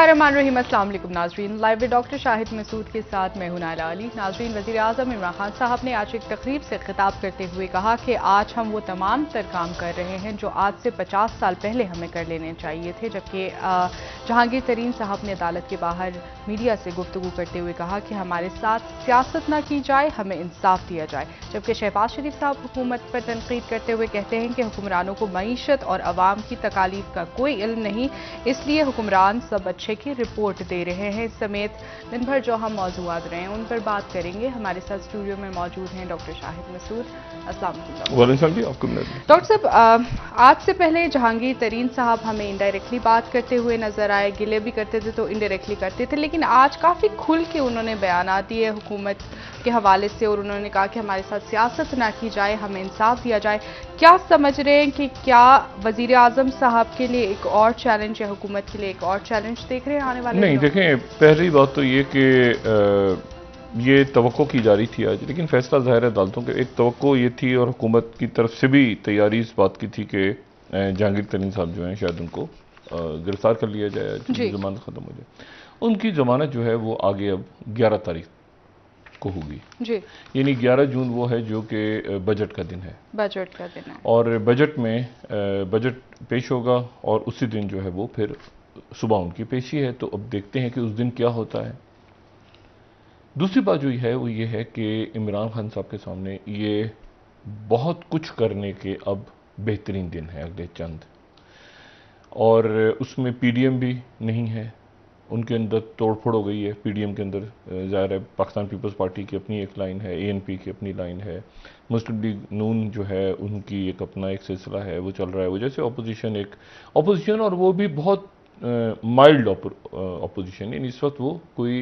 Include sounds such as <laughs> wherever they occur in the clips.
अस्सलाम वालेकुम नाजरीन। लाइव डॉक्टर शाहिद मसूद के साथ मैं हूँ नाला अली। नाजरीन वजी अजम इमरान खान साहब ने आज एक तकरीब से खिताब करते हुए कहा कि आज हम वो तमाम तर काम कर रहे हैं जो आज से पचास साल पहले हमें कर लेने चाहिए थे, जबकि जहांगीर तरीन साहब ने अदालत के बाहर मीडिया से गुफ्तु करते हुए कहा कि हमारे साथ सियासत ना की जाए, हमें इंसाफ दिया जाए। जबकि शहबाज शरीफ साहब हुकूमत पर तनकीद करते हुए कहते हैं कि हुक्मरानों को मीशत और आवाम की तकालीफ का कोई इल्म नहीं, इसलिए हुक्मरान सब अच्छे की रिपोर्ट दे रहे हैं। समेत दिन भर जो हम मौजूद रहे हैं उन पर बात करेंगे। हमारे साथ स्टूडियो में मौजूद हैं डॉक्टर शाहिद मसूद। डॉक्टर साहब आज से पहले जहांगीर तरीन साहब हमें इनडायरेक्टली बात करते हुए नज़र आए गिले भी करते थे तो इनडायरेक्टली करते थे लेकिन आज काफ़ी खुल के उन्होंने बयान दिए हुकूमत के हवाले से और उन्होंने कहा कि हमारे साथ सियासत ना की जाए हमें इंसाफ दिया जाए। क्या समझ रहे हैं कि क्या वज़ीर आज़म साहब के लिए एक और चैलेंज या हुकूमत के लिए एक और चैलेंज देख रहे हैं आने वाले नहीं देखें पहली बात तो ये कि ये तो की जा रही थी आज। लेकिन फैसला ज़ाहिर है अदालतों के एक तो ये थी और हुकूमत की तरफ़ से भी तैयारी इस बात की थी कि जहांगीर तरीन साहब जो हैं शायद उनको गिरफ़्तार कर लिया जाए जमानत ख़त्म हो जाए। उनकी जमानत जो है वो आगे अब ग्यारह तारीख को होगी। जी। यानी 11 जून वो है जो कि बजट का दिन है। बजट का दिन है। और बजट में बजट पेश होगा और उसी दिन जो है वो फिर सुबह उनकी पेशी है तो अब देखते हैं कि उस दिन क्या होता है। दूसरी बात जो है, वो ये है कि इमरान खान साहब के सामने ये बहुत कुछ करने के अब बेहतरीन दिन है अगले चंद। और उसमें पीडीएम भी नहीं है। उनके अंदर तोड़फोड़ हो गई है। पीडीएम के अंदर ज़ाहिर है पाकिस्तान पीपल्स पार्टी की अपनी एक लाइन है एएनपी की अपनी लाइन है। मुस्लिम लीग नून जो है, उनकी एक अपना एक सिलसिला है, वो चल रहा है। वो जैसे अपोजिशन एक अपोजिशन और वो भी बहुत माइल्ड अपोजिशन यानी इस वक्त वो कोई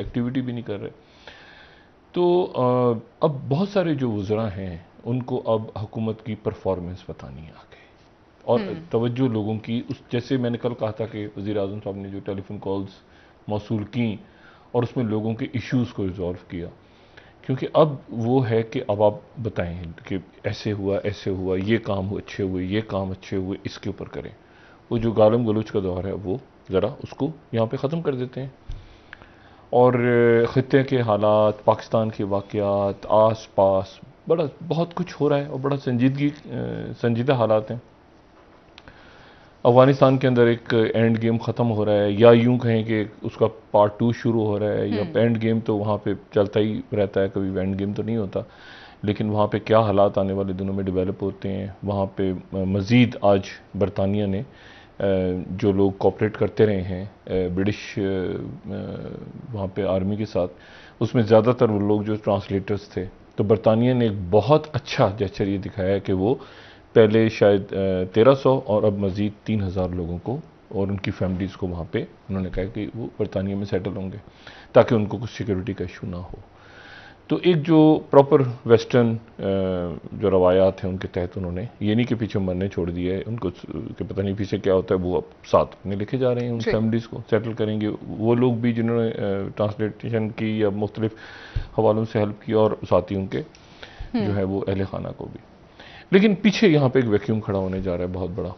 एक्टिविटी भी नहीं कर रहे। तो अब बहुत सारे जो वज़रा हैं उनको अब हुकूमत की परफॉर्मेंस बतानी है आगे। और हम्म। तवज्जो लोगों की उस जैसे मैंने कल कहा था कि वज़ी अजम साहब ने जो टेलीफोन कॉल्स मौसू की और उसमें लोगों के इश्यूज़ को रिजॉल्व किया। क्योंकि अब वो है कि अब आप बताएँ कि ऐसे हुआ ऐसे हुआ ये काम अच्छे हुए ये काम अच्छे हुए इसके ऊपर करें। वो जो गालम गलूच का दौर है वो ज़रा उसको यहाँ पे ख़त्म कर देते हैं। और ख़त्े के हालात पाकिस्तान के वाक़ात आस पास बड़ा बहुत कुछ हो रहा है और बड़ा संजीदगी संजीदा हालात हैं। अफ़गानिस्तान के अंदर एक एंड गेम ख़त्म हो रहा है या यूँ कहें कि उसका पार्ट टू शुरू हो रहा है या एंड हम्म। गेम तो वहाँ पे चलता ही रहता है कभी एंड गेम तो नहीं होता। लेकिन वहाँ पे क्या हालात आने वाले दिनों में डेवलप होते हैं वहाँ पे मज़ीद आज बरतानिया ने जो लोग कॉपरेट करते रहे हैं ब्रिटिश वहाँ पे आर्मी के साथ, उसमें ज़्यादातर वो लोग जो ट्रांसलेटर्स थे तो बरतानिया ने एक बहुत अच्छा जैचर ये दिखाया कि वो पहले शायद तेरह सौ और अब मज़ीद तीन हज़ार लोगों को और उनकी फैमिलीज़ को वहाँ पे उन्होंने कहा कि वो बरतानिया में सेटल होंगे, ताकि उनको कुछ सिक्योरिटी का इशू ना हो। तो एक जो प्रॉपर वेस्टर्न जो रवायात हैं उनके तहत उन्होंने ये नहीं कि पीछे मरने छोड़ दिया है उनको कि पता नहीं पीछे क्या होता है वो अब साथ अपने लेके जा रहे हैं उन फैमिलीज़ को सेटल करेंगे। वो लोग भी जिन्होंने ट्रांसलेशन की या मुख्तलिफ़ हवालों से हेल्प की और साथी उनके हम्म। जो है वो अहल खाना को भी। लेकिन पीछे यहाँ पर एक वैक्यूम खड़ा होने जा रहा है बहुत बड़ा।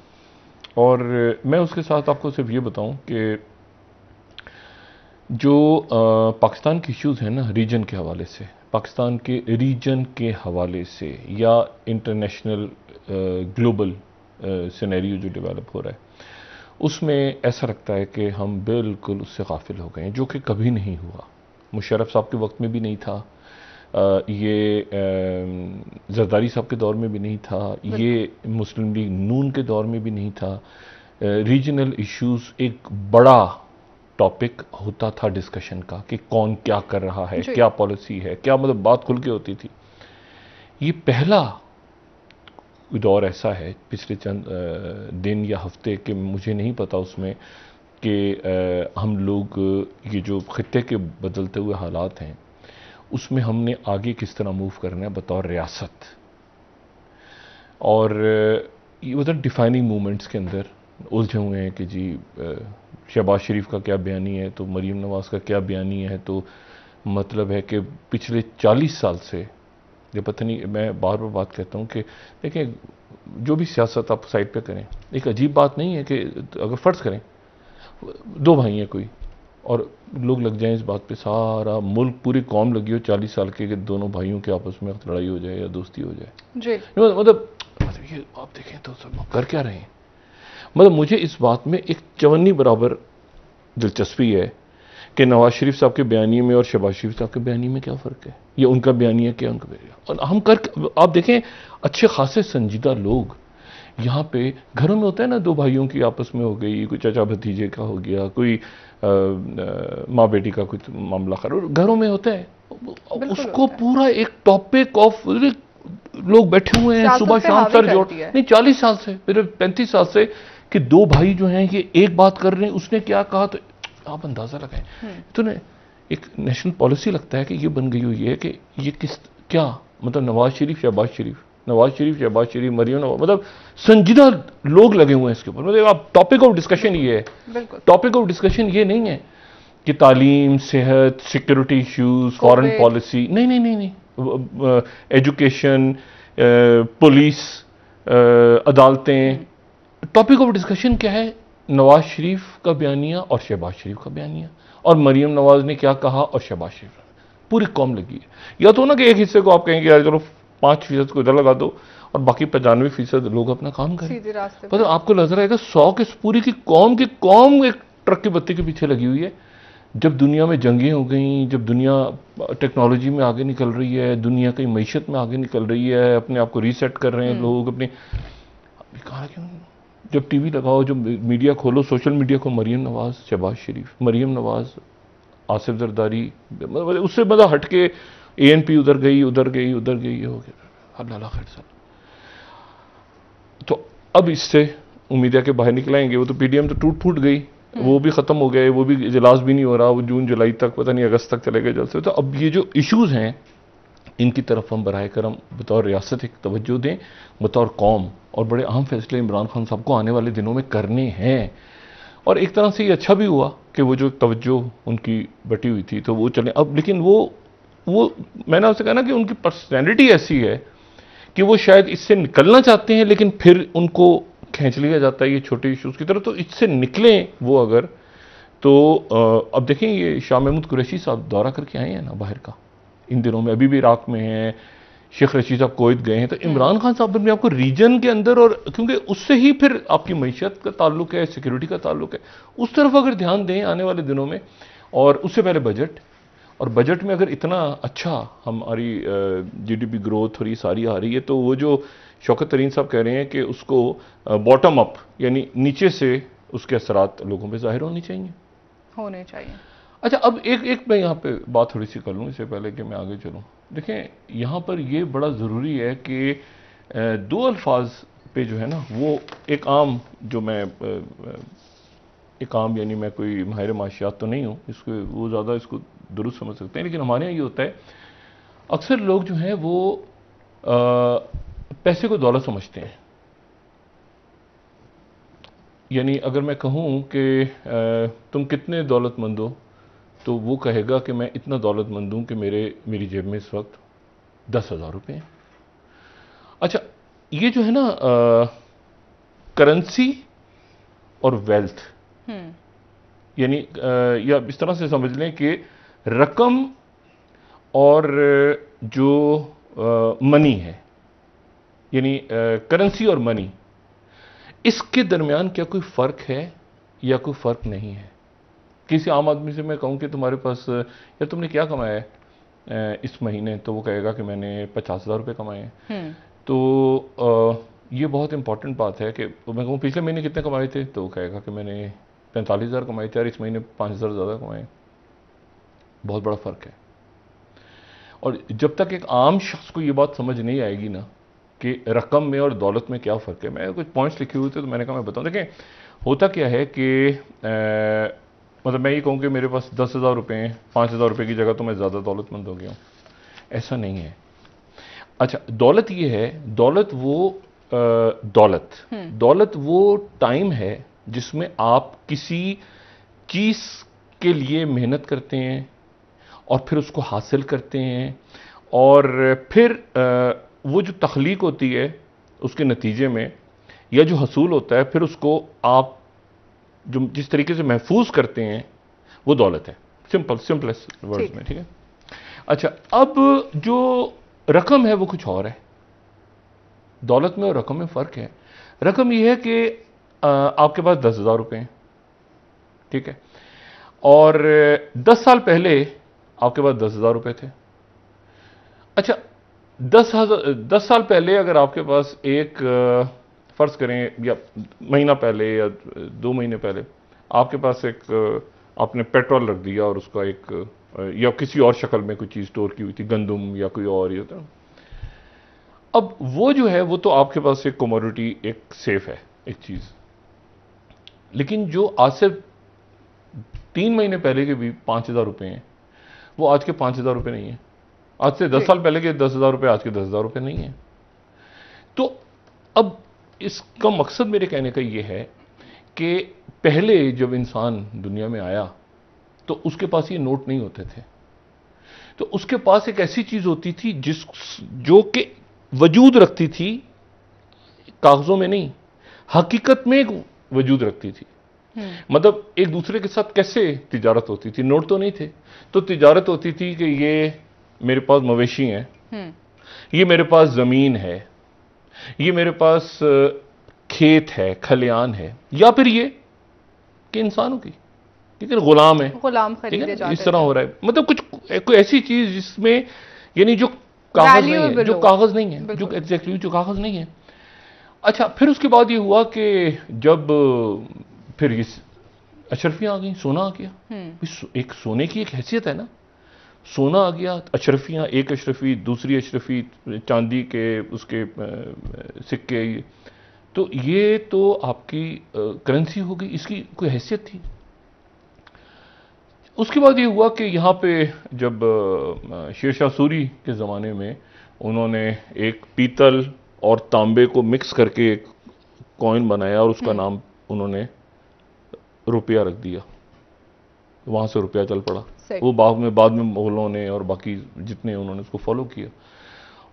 और मैं उसके साथ आपको सिर्फ़ ये बताऊँ कि जो पाकिस्तान के इश्यूज़ हैं ना रीजन के हवाले से पाकिस्तान के रीजन के हवाले से या इंटरनेशनल ग्लोबल सिनेरियो जो डेवलप हो रहा है उसमें ऐसा लगता है कि हम बिल्कुल उससे गाफिल हो गए हैं जो कि कभी नहीं हुआ। मुशरफ साहब के वक्त में भी नहीं था आ, ये जरदारी साहब के दौर में भी नहीं था ये मुस्लिम लीग नून के दौर में भी नहीं था। रीजनल इश्यूज़ एक बड़ा टॉपिक होता था डिस्कशन का कि कौन क्या कर रहा है क्या पॉलिसी है क्या मतलब बात खुल के होती थी। ये पहला दौर ऐसा है पिछले चंद दिन या हफ़्ते के मुझे नहीं पता उसमें कि हम लोग ये जो खत्े के बदलते हुए हालात हैं उसमें हमने आगे किस तरह मूव करना है बतौर रियासत। और ये उधर डिफाइनिंग मूवमेंट्स के अंदर उलझे हुए हैं कि जी शहबाज शरीफ का क्या बयानी है तो मरीम नवाज़ का क्या बयानी है? तो मतलब है कि पिछले 40 साल से ये पता नहीं मैं बार बार बात कहता हूँ कि देखें जो भी सियासत आप साइड पे करें एक अजीब बात नहीं है कि अगर फ़र्ज़ करें दो भाई हैं कोई और लोग लग जाएँ इस बात पे सारा मुल्क पूरी कौम लगी हो चालीस साल के कि दोनों भाइयों के आपस में लड़ाई हो जाए या दोस्ती हो जाए। जी। मतलब मतलब ये आप देखें तो सब कर क्या रहे हैं? मतलब मुझे इस बात में एक चवन्नी बराबर दिलचस्पी है कि नवाज़ शरीफ साहब के बयानी में और शहबाज शरीफ साहब के बयानी में क्या फ़र्क है? या उनका बयानी है क्या उनका बयानी और हम कर आप देखें अच्छे खासे संजीदा लोग यहाँ पे घरों में होता है ना दो भाइयों की आपस में हो गई कोई चाचा भतीजे का हो गया कोई माँ बेटी का कुछ मामला खर घरों में होता है। उसको पूरा एक टॉपिक ऑफ़ लोग बैठे हुए हैं सुबह शाम सर जोड़ नहीं चालीस साल से फिर पैंतीस साल से कि दो भाई जो हैं ये एक बात कर रहे हैं उसने क्या कहा तो आप अंदाज़ा लगाएँ। हम्म। तो ने एक नेशनल पॉलिसी लगता है कि ये बन गई हुई है कि ये किस क्या? मतलब नवाज़ शरीफ शहबाज शरीफ। नवाज़ शरीफ शहबाज शरीफ मरियम नवाज़ मतलब संजीदा लोग लगे हुए हैं इसके ऊपर। मतलब आप टॉपिक ऑफ़ डिस्कशन ये है। टॉपिक ऑफ़ डिस्कशन ये नहीं है कि तालीम सेहत सिक्योरिटी इश्यूज़ फॉरेन पॉलिसी नहीं नहीं नहीं नहीं। एजुकेशन पुलिस अदालतें टॉपिक ऑफ़ डिस्कशन क्या है? नवाज़ शरीफ का बयानिया और शहबाज शरीफ का बयानिया। और मरियम नवाज़ ने क्या कहा और शहबाज शरीफ पूरी कौम लगी है। या तो ना कि एक हिस्से को आप कहेंगे यार चलो पाँच फ़ीसद को इधर लगा दो और बाकी पचानवे फ़ीसद लोग अपना काम करें। मतलब आपको नज़र आएगा सौ के पूरी की कौम की कौम एक ट्रक की बत्ती के पीछे लगी हुई है। जब दुनिया में जंगें हो गई जब दुनिया टेक्नोलॉजी में आगे निकल रही है दुनिया की मीशत में आगे निकल रही है अपने आप को रीसेट कर रहे हैं हम्म। लोग अपने कहा क्यों जब टीवी लगाओ, जब मीडिया खोलो, सोशल मीडिया को मरियम नवाज़, शहबाज शरीफ, मरियम नवाज़, आसिफ जरदारी मतलब उससे मतलब हट के ए एन पी उधर गई उधर गई उधर गई, ये हो गया। अल्लाह खैर सर तो अब इससे उम्मीद है कि बाहर निकलाएँगे वो तो पीडीएम तो टूट फूट गई। वो भी ख़त्म हो गए, वो भी इजलास भी नहीं हो रहा, वो जून, जुलाई तक, पता नहीं अगस्त तक चले गए जलसे। तो अब ये जो इश्यूज़ हैं इनकी तरफ़ हम बर करम, बतौर रियासत एक तवज्जो दें, बतौर कौम और बड़े अहम फैसले इमरान खान साहब को आने वाले दिनों में करने हैं। और एक तरह से ये अच्छा भी हुआ कि वो जो तवज्जो उनकी बटी हुई थी तो वो चले। अब लेकिन वो वो, मैंने आपसे कहा ना कि उनकी पर्सनैलिटी ऐसी है कि वो शायद इससे निकलना चाहते हैं, लेकिन फिर उनको खींच लिया जाता है ये छोटे इशूज़ की तरफ़ तो इससे निकलें वो अगर तो अब देखें ये शाह महमूद कुरैशी साहब दौरा करके आए हैं ना बाहर का। इन दिनों में अभी भी इराक में हैं शेख रशीद साहब कोयत गए हैं तो हम्म। इमरान खान साहब ने आपको रीजन के अंदर और क्योंकि उससे ही फिर आपकी मीशत का ताल्लुक है सिक्योरिटी का ताल्लुक है उस तरफ़ अगर ध्यान दें आने वाले दिनों में और उससे पहले बजट और बजट में अगर इतना अच्छा हमारी जीडीपी ग्रोथ और ये सारी आ रही है तो वो जो शौकत तरीन साहब कह रहे हैं कि उसको बॉटम अप यानी नीचे से उसके असरात लोगों पर ज़ाहिर होने चाहिए होने चाहिए अच्छा अब एक एक मैं यहाँ पे बात थोड़ी सी कर लूँ इससे पहले कि मैं आगे चलूँ। देखें यहाँ पर ये बड़ा ज़रूरी है कि दो अल्फाज पे जो है ना वो एक आम जो मैं एक आम यानी मैं कोई माहिर माशियात तो नहीं हूँ इसको वो ज़्यादा इसको दुरुस्त समझ सकते हैं लेकिन हमारे यहाँ ये होता है अक्सर लोग जो हैं वो आ, पैसे को दौलत समझते हैं। यानी अगर मैं कहूँ कि तुम कितने दौलतमंद हो? तो वो कहेगा कि मैं इतना दौलतमंद हूँ कि मेरे मेरी जेब में इस वक्त दस हज़ार रुपये हैं। अच्छा ये जो है ना करेंसी और वेल्थ हम्म। यानी या इस तरह से समझ लें कि रकम और जो आ, मनी है यानी करेंसी और मनी इसके दरमियान क्या कोई फ़र्क है या कोई फ़र्क नहीं है? किसी आम आदमी से मैं कहूँ कि तुम्हारे पास यार तुमने क्या कमाया है? इस महीने तो वो कहेगा कि मैंने पचास हज़ार रुपये कमाए हैं। हम्म। तो आ, ये बहुत इंपॉर्टेंट बात है कि मैं कहूँ पिछले महीने कितने कमाए थे? तो वो कहेगा कि मैंने पैंतालीस हज़ार कमाए थे और इस महीने पाँच हज़ार ज़्यादा कमाए बहुत बड़ा फ़र्क है। और जब तक एक आम शख्स को ये बात समझ नहीं आएगी ना कि रकम में और दौलत में क्या फ़र्क है मैं कुछ पॉइंट्स लिखे हुए थे तो मैंने कहा मैं बताऊँ। देखें होता क्या है कि मतलब मैं ये कहूँ कि मेरे पास दस हज़ार रुपये हैं पाँच हज़ार रुपये की जगह तो मैं ज़्यादा दौलतमंद हो गया हूँ। ऐसा नहीं है। अच्छा दौलत ये है दौलत वो आ, दौलत। हम्म। दौलत वो टाइम है जिसमें आप किसी चीज़ के लिए मेहनत करते हैं और फिर उसको हासिल करते हैं और फिर आ, वो जो तख्लीक होती है उसके नतीजे में या जो हसूल होता है फिर उसको आप जो जिस तरीके से महफूज करते हैं वो दौलत है। सिंपल सिंपलेस्ट वर्ड्स में ठीक है? अच्छा अब जो रकम है वो कुछ और है। दौलत में और रकम में फ़र्क है। रकम यह है कि आपके पास दस हज़ार रुपये हैं ठीक है? और दस साल पहले आपके पास दस हज़ार रुपये थे। अच्छा दस हज़ार दस साल पहले अगर आपके पास एक फ़र्ज़ करें या महीना पहले या दो महीने पहले आपके पास एक आपने पेट्रोल रख दिया और उसका एक या किसी और शक्ल में कोई चीज़ स्टोर की हुई थी गंदम या कोई और ये था अब वो जो है वो तो आपके पास एक कमोडिटी एक सेफ़ है एक चीज़। लेकिन जो आज से तीन महीने पहले के भी पाँच हज़ार रुपये हैं वो आज के पाँच हज़ार रुपये नहीं है। आज से दस साल पहले के दस हज़ार रुपये आज के दस हज़ार रुपये नहीं है। तो अब इसका मकसद मेरे कहने का ये है कि पहले जब इंसान दुनिया में आया तो उसके पास ये नोट नहीं होते थे तो उसके पास एक ऐसी चीज़ होती थी जिस जो कि वजूद रखती थी कागजों में नहीं हकीकत में वजूद रखती थी हम्म। मतलब एक दूसरे के साथ कैसे तिजारत होती थी नोट तो नहीं थे तो तिजारत होती थी कि ये मेरे पास मवेशी हैं हम्म। ये मेरे पास ज़मीन है ये मेरे पास खेत है खलियान है या फिर ये कि इंसानों की ठीक है गुलाम है गुलाम खरीदे जाते इस तरह हो रहा है। मतलब कुछ कोई ऐसी चीज़ जिसमें यानी जो कागज़ नहीं है जो कागज़ नहीं है जो एग्जैक्टली जो कागज़ नहीं है। अच्छा फिर उसके बाद ये हुआ कि जब फिर इस अशरफियाँ आ गई सोना आ गया। हम्म। एक सोने की एक हैसियत है ना? सोना आ गया अशरफियाँ एक अशरफी दूसरी अशरफी चांदी के उसके सिक्के तो ये तो आपकी करेंसी हो गई इसकी कोई हैसियत थी? उसके बाद ये हुआ कि यहाँ पे जब शेरशाह सूरी के ज़माने में उन्होंने एक पीतल और तांबे को मिक्स करके एक कॉइन बनाया और उसका हम्म। नाम उन्होंने रुपया रख दिया। वहाँ से रुपया चल पड़ा। वो बाद में बाद में मुगलों ने और बाकी जितने उन्होंने उसको फॉलो किया।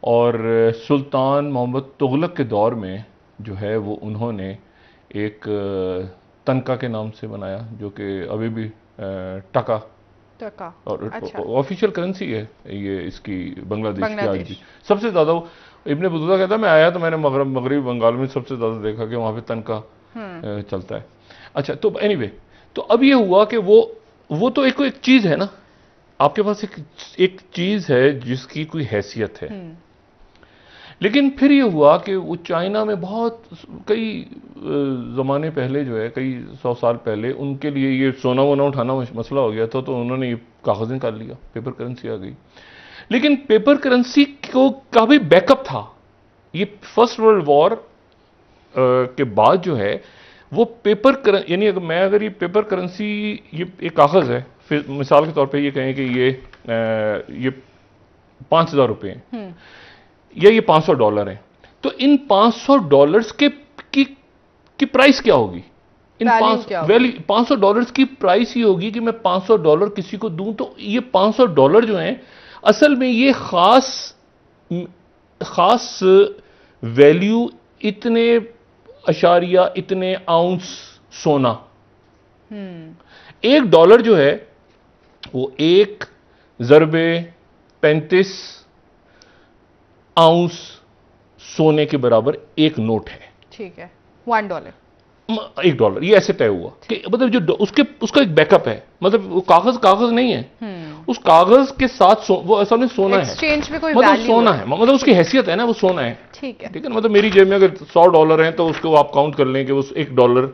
और सुल्तान मोहम्मद तुगलक के दौर में जो है वो उन्होंने एक तनका के नाम से बनाया जो कि अभी भी टका। टका। और ऑफिशियल अच्छा। करेंसी है ये इसकी बांग्लादेश की आज भी। सबसे ज़्यादा वो इब्ने बतूता कहता मैं आया तो मैंने मगरब मगरबी बंगाल में सबसे ज़्यादा देखा कि वहाँ पे तनका हम्म। चलता है। अच्छा तो एनीवे anyway, तो अब ये हुआ कि वो वो तो एक एक चीज़ है ना। आपके पास एक एक चीज़ है जिसकी कोई हैसियत है। हम्म। लेकिन फिर ये हुआ कि वो चाइना में बहुत कई ज़माने पहले जो है कई सौ साल पहले उनके लिए ये सोना वोना उठाना मसला हो गया था तो उन्होंने ये कागज़ निकाल लिया पेपर करेंसी आ गई। लेकिन पेपर करेंसी को का भी बैकअप था। ये फ़र्स्ट वर्ल्ड वॉर के बाद जो है वो पेपर कर यानी अगर मैं अगर ये पेपर करेंसी ये एक कागज़ है फिर मिसाल के तौर पे ये कहें कि ये आ, ये पाँच हज़ार रुपये हैं। हम्म। या ये 500 डॉलर है। तो इन 500 डॉलर्स के की, की प्राइस क्या होगी? इन पाँच वैल्यू पाँच सौ डॉलर्स की प्राइस ही होगी कि मैं 500 डॉलर किसी को दूँ। तो ये 500 डॉलर जो हैं असल में ये खास खास वैल्यू इतने अशारिया इतने आउंस सोना। हम्म। एक डॉलर जो है वो एक जरबे पैंतीस आउंस सोने के बराबर एक नोट है। ठीक है। वन डॉलर एक डॉलर ये ऐसे तय हुआ। कि मतलब जो उसके उसका एक बैकअप है। मतलब वो कागज़ कागज़ नहीं है। हम्म। उस कागज़ के साथ सो, वो असल में सोना है। एक्सचेंज में कोई मतलब सोना है। मतलब उसकी हैसियत है ना वो सोना है। ठीक है। ठीक है मतलब मेरी जेब में अगर सौ डॉलर है तो उसको आप काउंट कर लें कि वो एक डॉलर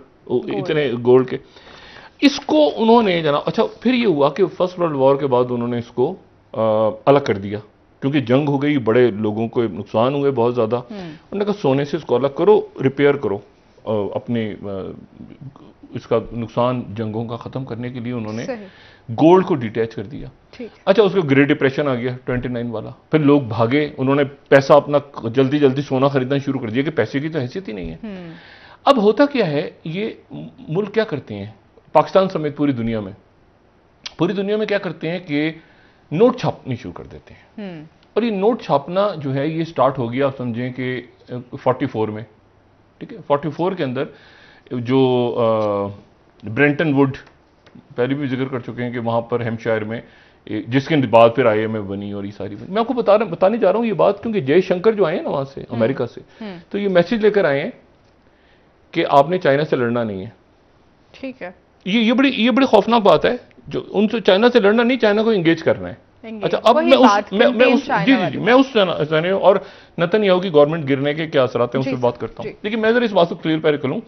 इतने गोल्ड के। इसको उन्होंने जना अच्छा फिर ये हुआ कि फ़र्स्ट वर्ल्ड वॉर के बाद उन्होंने इसको अलग कर दिया। क्योंकि जंग हो गई बड़े लोगों को नुकसान हुए बहुत ज़्यादा। हम्म। उन्होंने कहा सोने से इसको अलग करो रिपेयर करो। अपने इसका नुकसान जंगों का ख़त्म करने के लिए उन्होंने गोल्ड को डिटैच कर दिया। अच्छा उसको ग्रेट डिप्रेशन आ गया 29 वाला। फिर लोग भागे उन्होंने पैसा अपना जल्दी जल्दी सोना खरीदना शुरू कर दिया कि पैसे की तो हैसियत ही नहीं है। हम्म। अब होता क्या है ये मुल्क क्या करते हैं? पाकिस्तान समेत पूरी दुनिया में। पूरी दुनिया में क्या करते हैं कि नोट छापनी शुरू कर देते हैं। हम्म। और ये नोट छापना जो है ये स्टार्ट हो गया आप समझें कि 44 में। ठीक है 44 के अंदर जो ब्रेंटन वुड पहले भी ज़िक्र कर चुके हैं कि वहाँ पर हेमशायर में जिसके बाद फिर आईएमएफ बनी और ये सारी बनी मैं आपको बता रहा बताने जा रहा हूँ ये बात क्योंकि जयशंकर जो आए हैं ना वहाँ से हम्म। अमेरिका से तो ये मैसेज लेकर आए हैं कि आपने चाइना से लड़ना नहीं है ठीक है ये ये बड़ी ये बड़ी खौफनाक बात है जो उनसे चाइना से लड़ना नहीं चाइना को इंगेज करना है. अच्छा अब मैं उस मैं, मैं उस जी जी जी मैं उस सने और नतन की गवर्नमेंट गिरने के क्या असरात हैं जी, उससे बात करता हूँ। लेकिन मैं जरा इस बात को क्लियर पैर करूँ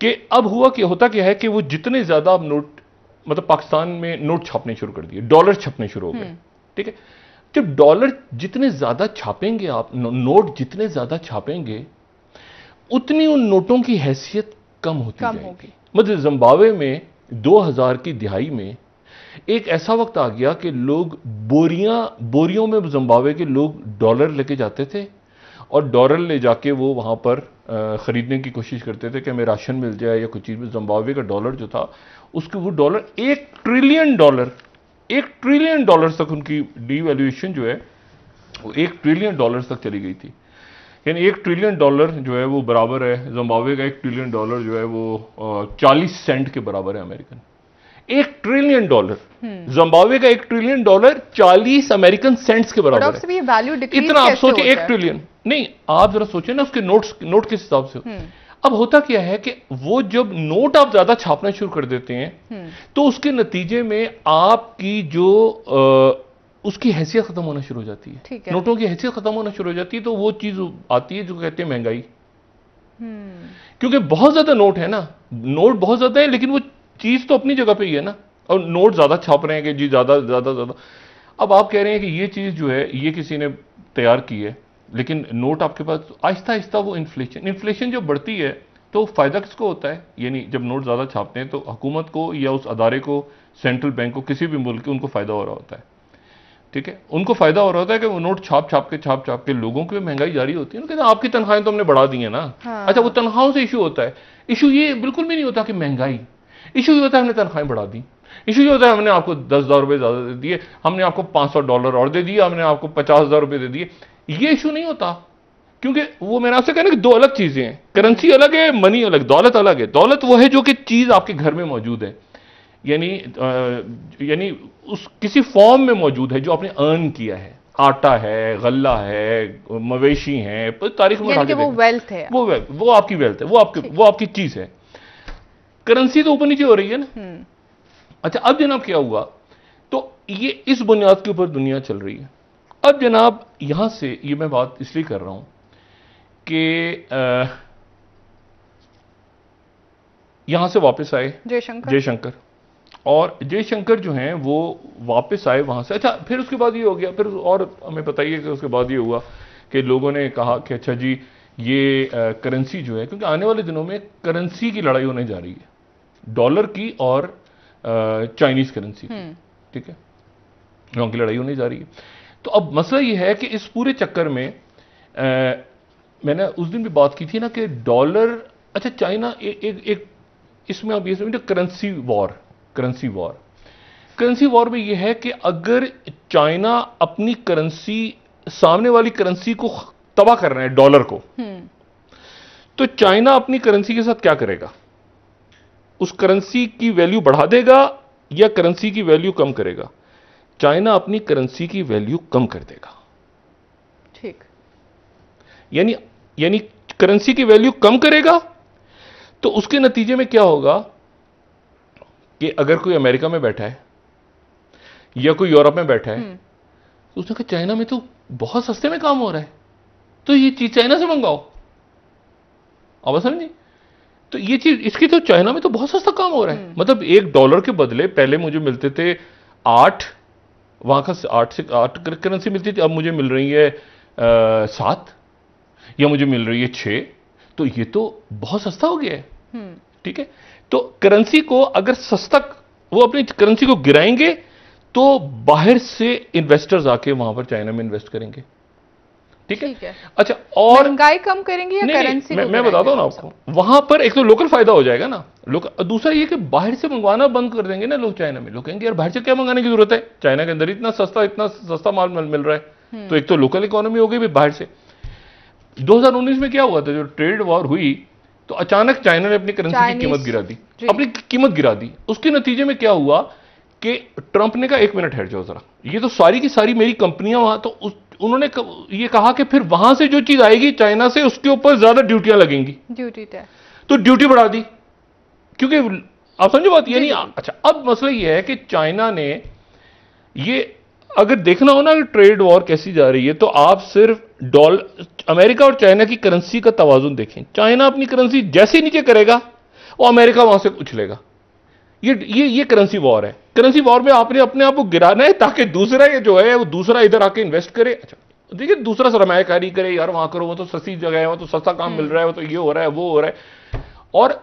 कि अब हुआ कि होता क्या है कि वो जितने ज़्यादा अब नोट मतलब पाकिस्तान में नोट छापने शुरू कर दिए डॉलर छपने शुरू हो हम्म। गए ठीक है? जब डॉलर जितने ज़्यादा छापेंगे आप नोट जितने ज़्यादा छापेंगे उतनी उन नोटों की हैसियत कम होती कम जाएगी। मतलब जिम्बाब्वे में 2000 की दिहाई में एक ऐसा वक्त आ गया कि लोग बोरियाँ, बोरियों में जिम्बाब्वे के लोग डॉलर लेके जाते थे और डॉलर ले जाके वो वहाँ पर खरीदने की कोशिश करते थे कि हमें राशन मिल जाए या कुछ चीज़। में जिम्बाब्वे का डॉलर जो था, उसके वो डॉलर एक ट्रिलियन डॉलर, एक ट्रिलियन डॉलर तक उनकी डीवैल्यूएशन जो है, वो एक ट्रिलियन डॉलर तक चली गई थी। यानी एक ट्रिलियन डॉलर जो है वो बराबर है, जिम्बाब्वे का एक ट्रिलियन डॉलर जो है वो चालीस सेंट के बराबर है अमेरिकन। एक ट्रिलियन डॉलर जिम्बाब्वे का एक ट्रिलियन डॉलर चालीस अमेरिकन सेंट्स के बराबर है। वैल्यू इतना आप होता एक ट्रिलियन नहीं आप जरा सोचिए ना उसके नोट्स नोट किस हिसाब से हम्म। अब होता क्या है कि वो जब नोट आप ज़्यादा छापना शुरू कर देते हैं हम्म। तो उसके नतीजे में आपकी जो अ, उसकी हैसियत खत्म होना शुरू हो जाती है। है। नोटों की हैसियत खत्म होना शुरू हो जाती है तो वो चीज़ आती है जो कहते हैं महँगाई। हम्म। क्योंकि बहुत ज़्यादा नोट है ना। नोट बहुत ज़्यादा है लेकिन वो चीज़ तो अपनी जगह पे ही है ना। और नोट ज़्यादा छाप रहे हैं कि जी ज़्यादा ज़्यादा ज़्यादा। अब आप कह रहे हैं कि ये चीज़ जो है ये किसी ने तैयार की है लेकिन नोट आपके पास आहिस्ता आहिस्ता वो इन्फ्लेशन इन्फ्लेशन जब बढ़ती है तो फ़ायदा किसको होता है? यानी जब नोट ज़्यादा छापते हैं तो हुकूमत को या उस अदारे को सेंट्रल बैंक को किसी भी मुल्क के उनको फ़ायदा हो रहा होता है। ठीक है? उनको फ़ायदा हो रहा होता है कि वो नोट छाप छाप के छाप छाप के लोगों की महँगाई जारी होती है। ना कहते हैं आपकी तनख्वाहें तो हमने बढ़ा दी है ना। हाँ। अच्छा वो तनख्वाहों से इशू होता है। इशू ये बिल्कुल भी नहीं होता कि महँगाई। इशू ये होता है हमने तनख्वाहें बढ़ा दी। इशू ये होता है हमने आपको दस हज़ार रुपए ज़्यादा दे दिए हमने आपको पाँच सौ डॉलर और दे दिए हमने आपको पचास हज़ार रुपए दे दिए। ये इशू नहीं होता क्योंकि वो मैंने आपसे कहना कि दो अलग चीज़ें हैं। करेंसी अलग है मनी अलग दौलत अलग है। दौलत वो है जो कि चीज़ आपके घर में मौजूद है। यानी यानी उस किसी फॉर्म में मौजूद है जो आपने अर्न किया है। आटा है गल्ला है मवेशी है तारीख में वो वेल्थ है। वो वेल्थ वो आपकी वेल्थ है वो आपकी वो आपकी चीज़ है। करेंसी तो ऊपर नीचे हो रही है ना। हम्म। अच्छा अब जनाब क्या हुआ? तो ये इस बुनियाद के ऊपर दुनिया चल रही है। अब जनाब यहाँ से ये मैं बात इसलिए कर रहा हूँ कि यहाँ से वापस आए जयशंकर। जयशंकर। और जयशंकर जो हैं वो वापस आए वहाँ से। अच्छा फिर उसके बाद ये हो गया। फिर और हमें बताइए कि उसके बाद ये हुआ कि लोगों ने कहा कि अच्छा जी ये करेंसी जो है क्योंकि आने वाले दिनों में करेंसी की लड़ाई होने जा रही है। डॉलर की और चाइनीज़ करेंसी की। हम्म। ठीक है? दोनों की लड़ाई होने जा रही है। तो अब मसला यह है कि इस पूरे चक्कर में अ, मैंने उस दिन भी बात की थी ना कि डॉलर अच्छा चाइना एक एक इसमें आप ये समझिए currency war currency war currency war में यह है कि अगर चाइना अपनी करेंसी सामने वाली करेंसी को तबाह कर रहे हैं डॉलर को हम्म। तो चाइना अपनी करेंसी के साथ क्या करेगा? उस करेंसी की वैल्यू बढ़ा देगा या करेंसी की वैल्यू कम करेगा? चाइना अपनी करेंसी की वैल्यू कम कर देगा। ठीक। यानी यानी करेंसी की वैल्यू कम करेगा तो उसके नतीजे में क्या होगा कि अगर कोई अमेरिका में बैठा है या कोई यूरोप में बैठा है तो उसने कहा चाइना में तो बहुत सस्ते में काम हो रहा है तो ये चीज़ चाइना से मंगाओ। अब समझिए तो ये चीज़ इसकी तो चाइना में तो बहुत सस्ता काम हो रहा है। मतलब एक डॉलर के बदले पहले मुझे मिलते थे आठ वहाँ का आठ से आठ करेंसी मिलती थी अब मुझे मिल रही है सात या मुझे मिल रही है छह तो ये तो बहुत सस्ता हो गया है। हम्म। ठीक है? तो करेंसी को अगर सस्ता वो अपनी करेंसी को गिराएँगे तो बाहर से इन्वेस्टर्स आके वहाँ पर चाइना में इन्वेस्ट करेंगे। ठीक है? अच्छा और महँगाई कम करेंगे या करेंसी मैं, मैं बताता हूँ ना आपको। वहाँ पर एक तो लोकल फ़ायदा हो जाएगा ना। दूसरा ये कि बाहर से मंगवाना बंद कर देंगे ना लोग चाइना में। लोग कहेंगे यार बाहर से क्या मंगाने की ज़रूरत है? चाइना के अंदर इतना सस्ता इतना सस्ता माल मिल, मिल रहा है। तो एक तो लोकल इकोनॉमी हो गई भी बाहर से। 2019 में क्या हुआ था? जो ट्रेड वॉर हुई तो अचानक चाइना ने अपनी करेंसी की कीमत गिरा दी। अपनी कीमत गिरा दी। उसके नतीजे में क्या हुआ कि ट्रंप ने कहा एक मिनट ठहर जाओ जरा। ये तो सारी की सारी मेरी कंपनियाँ वहाँ तो उस, उन्होंने ये कहा कि फिर वहाँ से जो चीज़ आएगी चाइना से उसके ऊपर ज़्यादा ड्यूटियाँ लगेंगी। ड्यूटी तो ड्यूटी बढ़ा दी। क्योंकि आप समझो बात यानी जी। अच्छा अब मसला ये है कि चाइना ने ये अगर देखना हो ना कि ट्रेड वॉर कैसी जा रही है तो आप सिर्फ़ डॉलर अमेरिका और चाइना की करेंसी का तवाजुन देखें। चाइना अपनी करेंसी जैसे ही नीचे करेगा वो अमेरिका वहाँ से उछलेगा। ये ये ये करेंसी वॉर है। करेंसी वॉर में आपने अपने आप को गिराना है ताकि दूसरा ये जो है वो दूसरा इधर आके इन्वेस्ट करे। अच्छा देखिए दूसरा सरमाकारी करे यार वहाँ करो वो तो सस्ती जगह है वो तो सस्ता काम मिल रहा है वो तो ये हो रहा है वो हो रहा है। और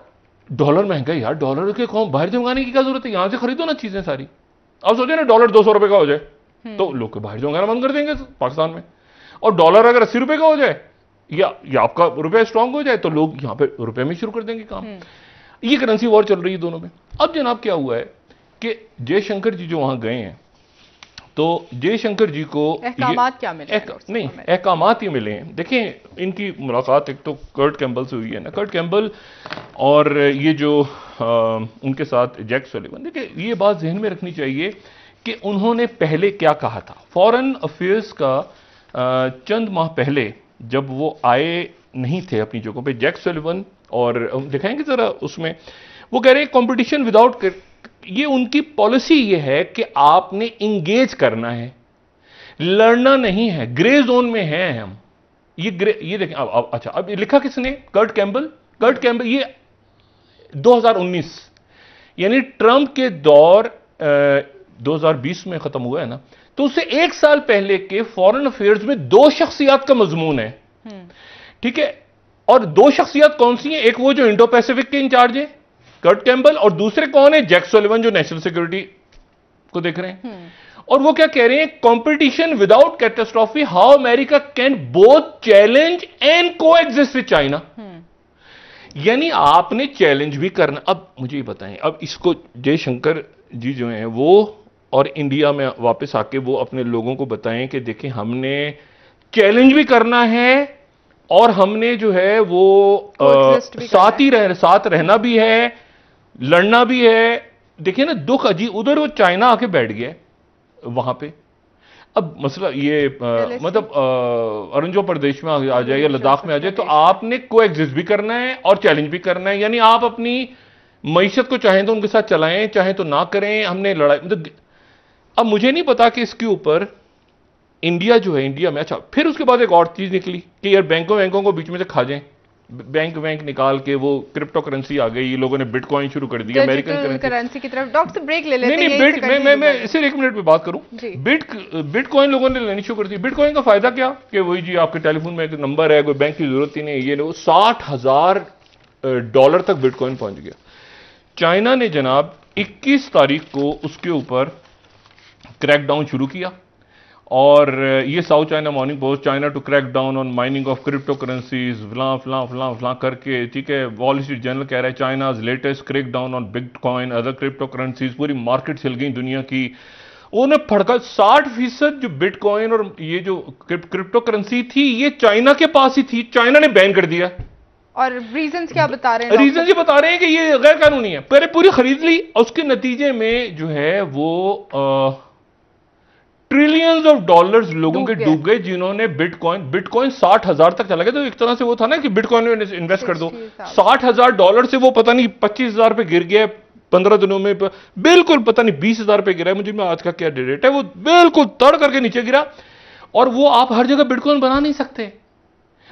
डॉलर महँगा यार डॉलर के कौन बाहर से मंगाने की क्या ज़रूरत है? यहाँ से खरीदो ना चीज़ें सारी। आप सोचे ना डॉलर दो सौ रुपए का हो जाए तो लोग बाहर से मंगाना बंद कर देंगे पाकिस्तान में। और डॉलर अगर अस्सी रुपए का हो जाए या, या आपका रुपया स्ट्रांग हो जाए तो लोग यहाँ पे रुपए में शुरू कर देंगे काम। ये करेंसी वॉर चल रही है दोनों में। अब जनाब क्या हुआ है कि जयशंकर जी जो वहाँ गए हैं तो जयशंकर जी को ये- अहकामात क्या मिले नहीं? अहकामात ही मिले हैं। देखें इनकी मुलाकात एक तो कर्ट कैम्बल से हुई है ना। कर्ट कैम्बल और ये जो आ, उनके साथ जैक सोलिवन देखिए ये बात जहन में रखनी चाहिए कि उन्होंने पहले क्या कहा था। फॉरेन अफेयर्स का आ, चंद माह पहले जब वो आए नहीं थे अपनी जगहों पे जैक सोलिवन और दिखाएँगे जरा उसमें। वो कह रहे हैं कॉम्पिटिशन विदाउट ये उनकी पॉलिसी ये है कि आपने इंगेज करना है। लड़ना नहीं है ग्रे जोन में हैं हम। ये ग्रे ये देखें अब, अब अच्छा अब लिखा किसने? कर्ट कैम्बल कर्ट कैम्बल ये 2019 यानी ट्रंप के दौर अ, 2020 में खत्म हुआ है ना तो उससे एक साल पहले के फॉरेन अफेयर्स में दो शख्सियात का मजमून है। ठीक है? और दो शख्सियत कौन सी हैं? एक वो जो इंडो पैसिफिक के इंचार्ज है कर्ट कैम्बल और दूसरे कौन है? जैक सोलिवन जो नेशनल सिक्योरिटी को देख रहे हैं। और वो क्या कह रहे हैं? Competition without catastrophe how America can both challenge and coexist with China यानी आपने चैलेंज भी करना। अब मुझे बताएँ अब इसको जयशंकर जी जो हैं वो और इंडिया में वापस आके वो अपने लोगों को बताएँ कि देखें हमने चैलेंज भी करना है और हमने जो है वो करना साथ ही रह साथ रहना भी है लड़ना भी है। देखिए ना दुख अजीब उधर वो चाइना आके बैठ गया वहाँ पे। अब मसला ये LSE? मतलब अ, अरुणचल प्रदेश में आ आ जाए या लद्दाख में आ जाए तो आपने को एग्जिस्ट भी करना है और चैलेंज भी करना है। यानी आप अपनी मीशत को चाहें तो उनके साथ चलाएँ चाहे तो ना करें हमने लड़ाई मतलब अब मुझे नहीं पता कि इसके ऊपर इंडिया जो है इंडिया में अच्छा फिर उसके बाद एक और चीज़ निकली कि यार बैंकों बैंकों को बीच में से खा जाएँ। बैंक बैंक निकाल के वो क्रिप्टो करेंसी आ गई लोगों ने बिटकॉइन शुरू कर दिया अमेरिकन करेंसी की तरफ़। डॉक्टर ब्रेक ले लेते नहीं नहीं बिट मैं मैं मैं continue सिर्फ़ एक मिनट में बात करूँ। बिट बिटकॉइन लोगों ने लेनी शुरू कर दी। बिटकॉइन का फ़ायदा क्या? कि वही जी आपके टेलीफोन में एक नंबर है कोई बैंक की ज़रूरत ही नहीं ये वो साठ हज़ार डॉलर तक बिटकॉइन पहुँच गया। चाइना ने जनाब 21 तारीख को उसके ऊपर क्रैकडाउन शुरू किया। और ये South China Morning Post China to crack down on mining of crypto currencies फलां फलां फलां फलां करके ठीक है वॉल स्ट्रीट जर्नल कह रहा है China's latest crack down on bitcoin other crypto currencies पूरी मार्केट हिल गई दुनिया की। उन्हें फड़का साठ फ़ीसद जो बिटकॉइन और ये जो क्रिप्टो करेंसी थी ये चाइना के पास ही थी चाइना ने बैन कर दिया। और रीजंस क्या बता रहे हैं रीजन ये बता रहे हैं कि ये गैर कानूनी है। पहले पूरी खरीद ली उसके नतीजे में जो है वो ट्रिलियंस ऑफ़ डॉलर्स लोगों के डूब गए जिन्होंने बिटकॉइन बिटकॉइन साठ हज़ार तक चला गया। तो एक तरह से वो था ना कि बिटकॉइन में इन्वेस्ट कर दो। साठ हज़ार डॉलर से वो पता नहीं पच्चीस हज़ार पे गिर गया पंद्रह दिनों में बिल्कुल पता नहीं बीस हज़ार पे गिरा है। मुझे में आज का क्या रेट है? वो बिल्कुल तड़ करके नीचे गिरा। और वो आप हर जगह बिटकॉइन बना नहीं सकते।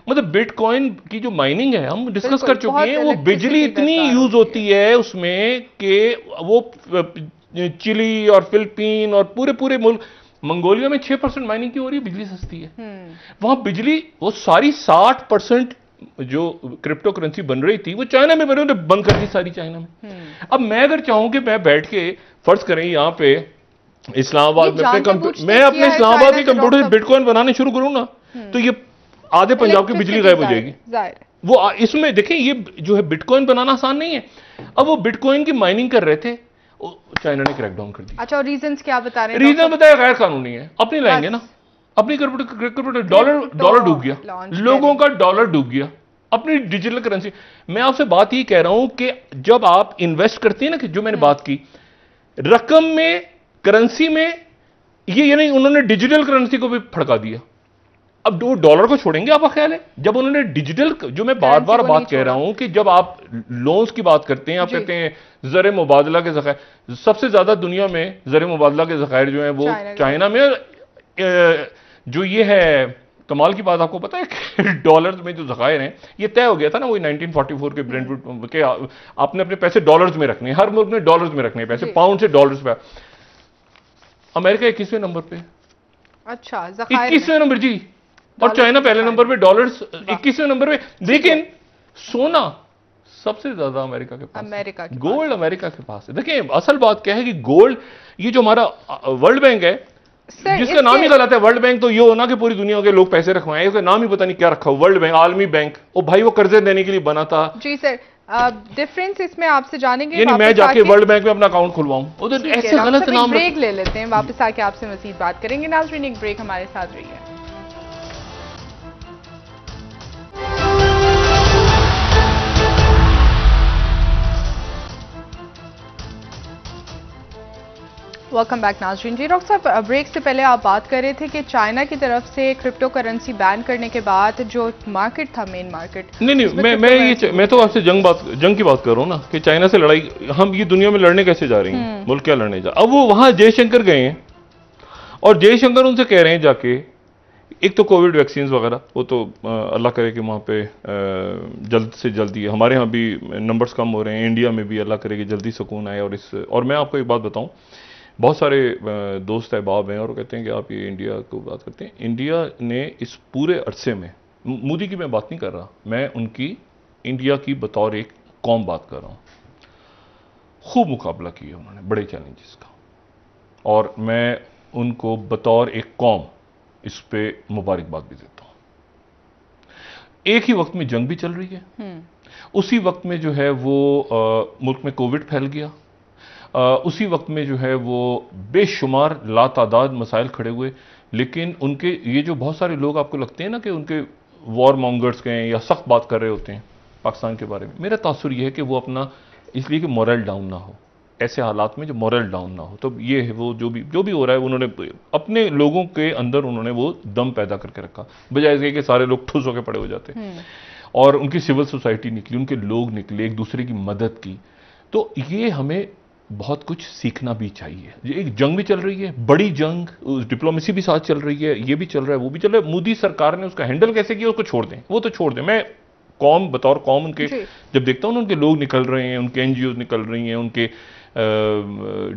मतलब बिटकॉइन की जो माइनिंग है हम डिस्कस कर चुके हैं वो बिजली इतनी यूज़ होती है उसमें कि वो चिली और फिलिपीन और पूरे पूरे मुल्क मंगोलिया में 6 परसेंट माइनिंग की हो रही है? बिजली सस्ती है। हम्म। वहाँ बिजली वो सारी 60 परसेंट जो क्रिप्टो करेंसी बन रही थी वो चाइना में बन रही बंद कर दी सारी चाइना में। हम्म। अब मैं अगर चाहूँ कि मैं बैठ के फ़र्ज़ करें यहाँ पे इस्लामाबाद में अपने मैं अपने इस्लामाबाद के कंप्यूटर से बिटकॉइन बनाने शुरू करूँ ना तो ये आधे पंजाब की बिजली गायब हो जाएगी। वो इसमें देखिए ये जो है बिटकॉइन बनाना आसान नहीं है। अब वो बिटकॉइन की माइनिंग कर रहे थे चाइना ने क्रैकडाउन कर दिया अच्छा और रीजंस क्या बता रहे हैं रीजन बताया गैर कानूनी है। अपनी लाएँगे ना। अपनी डॉलर डॉलर डूब गया। लोगों का डॉलर डूब गया। अपनी डिजिटल करेंसी मैं आपसे बात ही कह रहा हूँ कि जब आप इन्वेस्ट करते हैं ना कि जो मैंने बात की रकम में करेंसी में ये यानी उन्होंने डिजिटल करेंसी को भी फड़का दिया। अब वो डॉलर को छोड़ेंगे आपका ख्याल है? जब उन्होंने डिजिटल जो मैं बार बार बात कह रहा हूँ कि जब आप लोन्स की बात करते हैं आप कहते हैं जर मुबादला के जखायर सबसे ज़्यादा दुनिया में जर मुबादला के जखायर जो है वो चाइना में जो ये है कमाल की बात आपको पता है कि <laughs> डॉलर्स में जो जखायर हैं ये तय हो गया था ना वही 1944 के ब्रेंटवुड के आपने अपने पैसे डॉलर्स में रखने हर मुल्क ने डॉलर्स में रखने पैसे पाउंड से डॉलर्स पे। अमेरिका इक्कीसवें नंबर पे। अच्छा इक्कीसवें नंबर जी। और चाइना पहले नंबर पे डॉलर्स इक्कीसवें नंबर पे। लेकिन सोना सबसे ज़्यादा अमेरिका के पास अमेरिका के गोल्ड अमेरिका के पास है। देखिए असल बात क्या है कि गोल्ड ये जो हमारा वर्ल्ड बैंक है जिसका नाम ही गलत है वर्ल्ड बैंक तो ये होना कि पूरी दुनिया के लोग पैसे रखवाए। उसका नाम ही पता नहीं क्या रखा वर्ल्ड बैंक आलमी बैंक ओ भाई वो कर्जे देने के लिए बना था। जी सर डिफरेंस इसमें आपसे जानेंगे। यानी मैं जाके वर्ल्ड बैंक में अपना अकाउंट खुलवाऊं। उधर ऐसे गलत नाम ब्रेक ले लेते हैं। वापस आके आपसे मजीद बात करेंगे। नाजरीन एक ब्रेक हमारे साथ रही है वेलकम बैक नाजरीन जी डॉक्टर साहब ब्रेक से पहले आप बात कर रहे थे कि चाइना की तरफ़ से क्रिप्टो करेंसी बैन करने के बाद जो मार्केट था मेन मार्केट नहीं नहीं मैं मैं ये मैं तो आपसे जंग बात जंग की बात कर रहा हूँ ना कि चाइना से लड़ाई हम ये दुनिया में लड़ने कैसे जा रही हैं हम्म। मुल्क क्या लड़ने जा अब वो वहाँ जयशंकर गए हैं और जयशंकर उनसे कह रहे हैं जाके एक तो कोविड वैक्सीन वगैरह वो तो अल्लाह करे कि वहाँ पे जल्द से जल्दी हमारे यहाँ भी नंबर्स कम हो रहे हैं इंडिया में भी अल्लाह करे कि जल्दी सुकून आए और इस और मैं आपको एक बात बताऊँ बहुत सारे दोस्त अहबाब हैं और कहते हैं कि आप ये इंडिया को बात करते हैं। इंडिया ने इस पूरे अरसे में मोदी की मैं बात नहीं कर रहा मैं उनकी इंडिया की बतौर एक कौम बात कर रहा हूँ। खूब मुकाबला किया उन्होंने बड़े चैलेंजेस का। और मैं उनको बतौर एक कौम इस पर मुबारकबाद भी देता हूँ। एक ही वक्त में जंग भी चल रही है। हम्म। उसी वक्त में जो है वो आ, मुल्क में कोविड फैल गया। उसी वक्त में जो है वो बेशुमार लातादाद मसाइल खड़े हुए। लेकिन उनके ये जो बहुत सारे लोग आपको लगते हैं ना कि उनके वॉर मॉन्गर्स के हैं या सख्त बात कर रहे होते हैं पाकिस्तान के बारे में मेरा तासर यह है कि वो अपना इसलिए कि मॉरल डाउन ना हो। ऐसे हालात में जो मॉरल डाउन ना हो तो ये है वो जो भी जो भी हो रहा है उन्होंने अपने लोगों के अंदर उन्होंने वो दम पैदा करके रखा बजाय इसके कि सारे लोग ठुस होकर पड़े हो जाते हम्म। और उनकी सिविल सोसाइटी निकली उनके लोग निकले एक दूसरे की मदद की। तो ये हमें बहुत कुछ सीखना भी चाहिए। एक जंग भी चल रही है बड़ी जंग उस डिप्लोमेसी भी साथ चल रही है ये भी चल रहा है वो भी चल रहा है। मोदी सरकार ने उसका हैंडल कैसे किया उसको छोड़ दें वो तो छोड़ दें। मैं कौम बतौर कौम उनके जब देखता हूँ उनके लोग निकल रहे हैं उनके एनजीओ निकल रही हैं उनके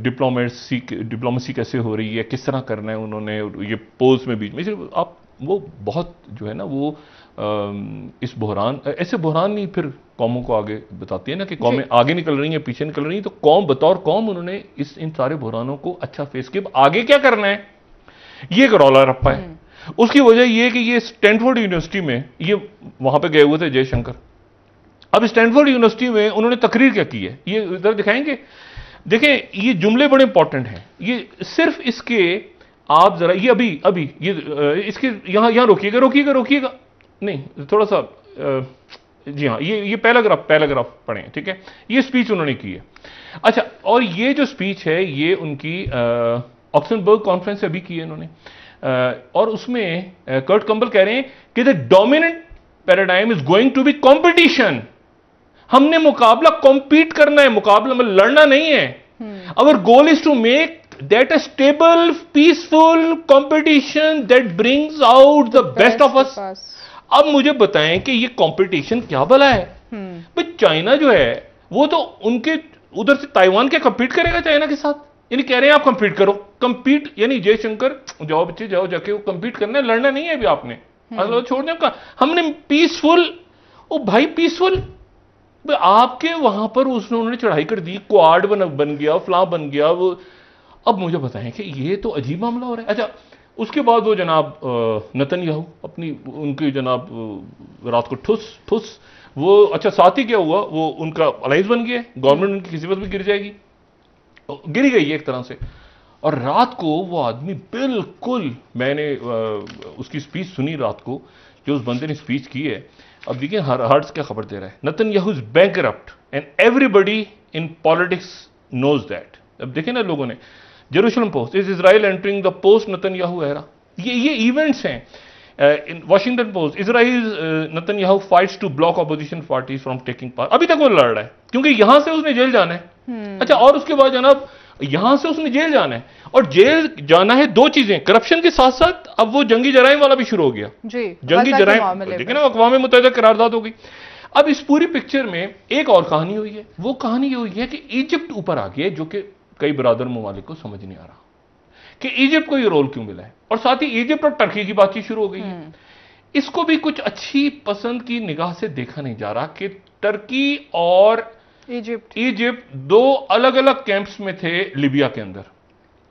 डिप्लोमेसी डिप्लोमेसी कैसे हो रही है किस तरह करना है उन्होंने ये पोज में बीच में सिर्फ़ आप वो बहुत जो है ना वो इस बहरान ऐसे बहरान नहीं फिर कौमों को आगे बताती है ना कि कौमें आगे निकल रही हैं पीछे निकल रही हैं तो कौम बतौर कौम उन्होंने इस इन सारे बहरानों को अच्छा फेस किया। आगे क्या करना है? ये एक रौला रप्पा है। हम्म। उसकी वजह यह कि ये स्टैनफोर्ड यूनिवर्सिटी में ये वहाँ पे गए हुए थे जयशंकर। अब स्टैनफोर्ड यूनिवर्सिटी में उन्होंने तकरीर क्या की है? ये इधर दिखाएँगे? देखें ये जुमले बड़े इंपॉर्टेंट हैं। ये सिर्फ़ इसके आप जरा ये अभी अभी ये इसके यहाँ यहाँ रोकिएगा रोकिएगा रोकिएगा। नहीं थोड़ा सा जी हाँ ये ये पैराग्राफ पैराग्राफ पढ़े ठीक है? ये स्पीच उन्होंने की है। अच्छा और ये जो स्पीच है ये उनकी ऑक्सनबर्ग कॉन्फ्रेंस से अभी की है इन्होंने। और उसमें कर्ट कंबल कह रहे हैं कि the dominant paradigm is going to be competition. हमने मुकाबला कॉम्पीट करना है मुकाबला में लड़ना नहीं है। Our goal is to make that a stable peaceful competition that brings out the best of us अब मुझे बताएँ कि ये कंपटीशन क्या भला है? हम्म। भाई चाइना जो है वो तो उनके उधर से ताइवान क्या कंपीट करेगा चाइना के साथ? यानी कह रहे हैं आप कंपीट करो। कंपीट यानी जयशंकर जाओ बच्चे जाओ जाके वो कंपीट करना है लड़ना नहीं है अभी आपने। हम्म। मतलब छोड़ दें का हमने पीसफुल ओ भाई पीसफुल आपके वहाँ पर उसने उन्होंने चढ़ाई कर दी। क्वाड बन बन गया फ्ला बन गया वो अब मुझे बताएँ कि ये तो अजीब मामला हो रहा है। अच्छा उसके बाद वो जनाब नतन याहू अपनी, उनकी जनाब रात को ठुस ठुस, वो अच्छा साथ ही क्या हुआ? वो उनका अलाइंस बन गया गवर्नमेंट उनकी किसी वक्त भी गिर जाएगी। गिरी गई एक तरह से। और रात को वो आदमी बिल्कुल, मैंने उसकी स्पीच सुनी रात को, जो उस बंदे ने स्पीच की है। अब देखिए, हर, हर्ट्स क्या खबर दे रहा है। Netanyahu is back and everybody in politics knows that अब देखें ना लोगों ने Jerusalem Post is Israel entering the post Netanyahu era ये ये इवेंट्स हैं in Washington Post Israel Netanyahu fights to block opposition parties from taking part अभी तक वो लड़ रहा है क्योंकि यहाँ से उसने जेल जाना है। hmm. अच्छा और उसके बाद जनाब यहाँ से उसने जेल जाना है। और जेल जाना है दो चीज़ें करप्शन के साथ साथ अब वो जंगी जराइम वाला भी शुरू हो गया। जी जंगी जराइम देखिए ना अकवाम मुतहदा करारदाद हो गई। अब इस पूरी पिक्चर में एक और कहानी हुई है। वो कहानी ये हुई है कि इजिप्ट ऊपर आ गया जो कि कई बरदर ममालिक को समझ नहीं आ रहा कि इजिप्ट को ये रोल क्यों मिला है? और साथ ही इजिप्ट और टर्की की बातचीत शुरू हो गई है। हम्म। इसको भी कुछ अच्छी पसंद की निगाह से देखा नहीं जा रहा कि टर्की और इजिप्ट इजिप्ट दो अलग अलग कैंप्स में थे लिबिया के अंदर।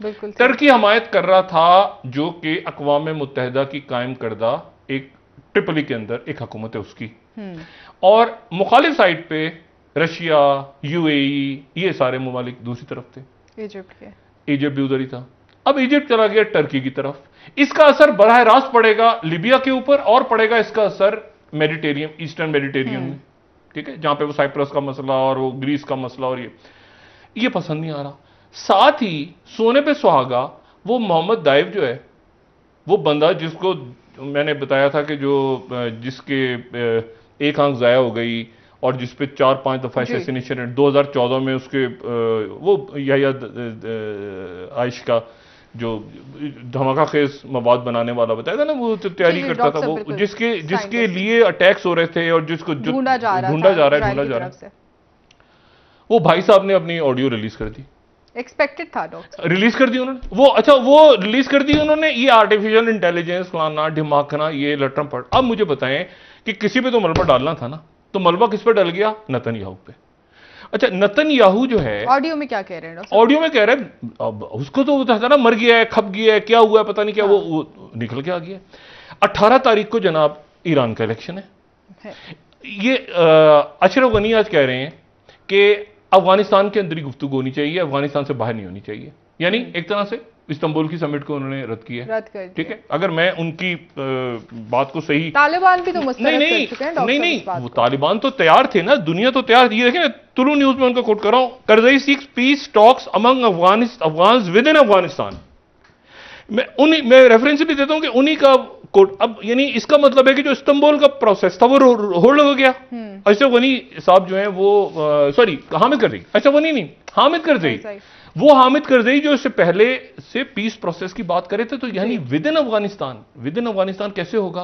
बिल्कुल टर्की हमायत कर रहा था जो कि अकवाम मुतहदा की कायम करदा एक ट्रिपली के अंदर एक हकूमत है उसकी। हम्म। और मुखालिफ साइड पे रशिया यूएई ये सारे ममालिक दूसरी तरफ़ थे। इजिप्ट के। इजिप्ट भी उधर ही था। अब इजिप्ट चला गया टर्की की तरफ़। इसका असर बरह रास्त पड़ेगा लिबिया के ऊपर और पड़ेगा इसका असर मेडिटेरियन ईस्टर्न मेडिटेरियन में। ठीक है? जहाँ पे वो साइप्रस का मसला और वो ग्रीस का मसला और ये। ये पसंद नहीं आ रहा। साथ ही सोने पे सुहागा वो मोहम्मद दाइव जो है वो बंदा जिसको मैंने बताया था कि जो जिसके एक आँख ज़ाया हो गई और जिस पे चार पाँच दफ़ा एसेसिनेशन है 2014 में उसके वो या आयश का जो धमाका खेज मवाद बनाने वाला बताया था ना वो तो तैयारी करता था वो जिसके जिसके लिए अटैक्स हो रहे थे और जिसको ढूंढा जा रहा ढूंढा जा रहा है ढूंढा जा रहा है। वो भाई साहब ने अपनी ऑडियो रिलीज़ कर दी। एक्सपेक्टेड था डॉक्टर रिलीज़ कर दी उन्होंने? वो अच्छा वो रिलीज़ कर दी उन्होंने? ये आर्टिफिशियल इंटेलिजेंस फलाना ढिमाकना ये लटम पड़। अब मुझे बताएँ कि किसी पे तो मलबा डालना था ना? तो मलबा किस पर डल गया नतन याहू पे अच्छा नतन याहू जो है ऑडियो में क्या कह रहे हैं ऑडियो में कह रहे हैं अब उसको तो था ना मर गया है खप गया है क्या हुआ है पता नहीं क्या हाँ। वो, वो निकल के आ गया अट्ठारह तारीख को जनाब ईरान का इलेक्शन है, है। ये अशरफ गनी आज कह रहे हैं कि अफ़गानिस्तान के अंदर ही गुफ्तु होनी चाहिए अफ़गानिस्तान से बाहर नहीं होनी चाहिए यानी हम्म। एक तरह से इस्तांबुल की समिट को उन्होंने रद्द किया ठीक है? अगर मैं उनकी बात को सही तालिबान भी तो नहीं नहीं नहीं नहीं वो तालिबान तो तैयार थे ना दुनिया तो तैयार थी। देखें तुलू न्यूज़ में उनका कोट कर रहा हूँ। Karzai seeks peace talks among Afghan within Afghanistan मैं उन्हीं मैं रेफरेंस भी देता हूँ कि उन्हीं का कोट अब यानी इसका मतलब है कि जो इस्तांबुल का प्रोसेस था वो होल्ड हो गया। हम्म। अशरफ गनी साहब जो है वो सॉरी हामिद कर दी अशरफ गनी नहीं हामिद कर दी वो हामिद करजई जो इससे पहले से पीस प्रोसेस की बात करे थे तो यानी within Afghanistan within Afghanistan कैसे होगा?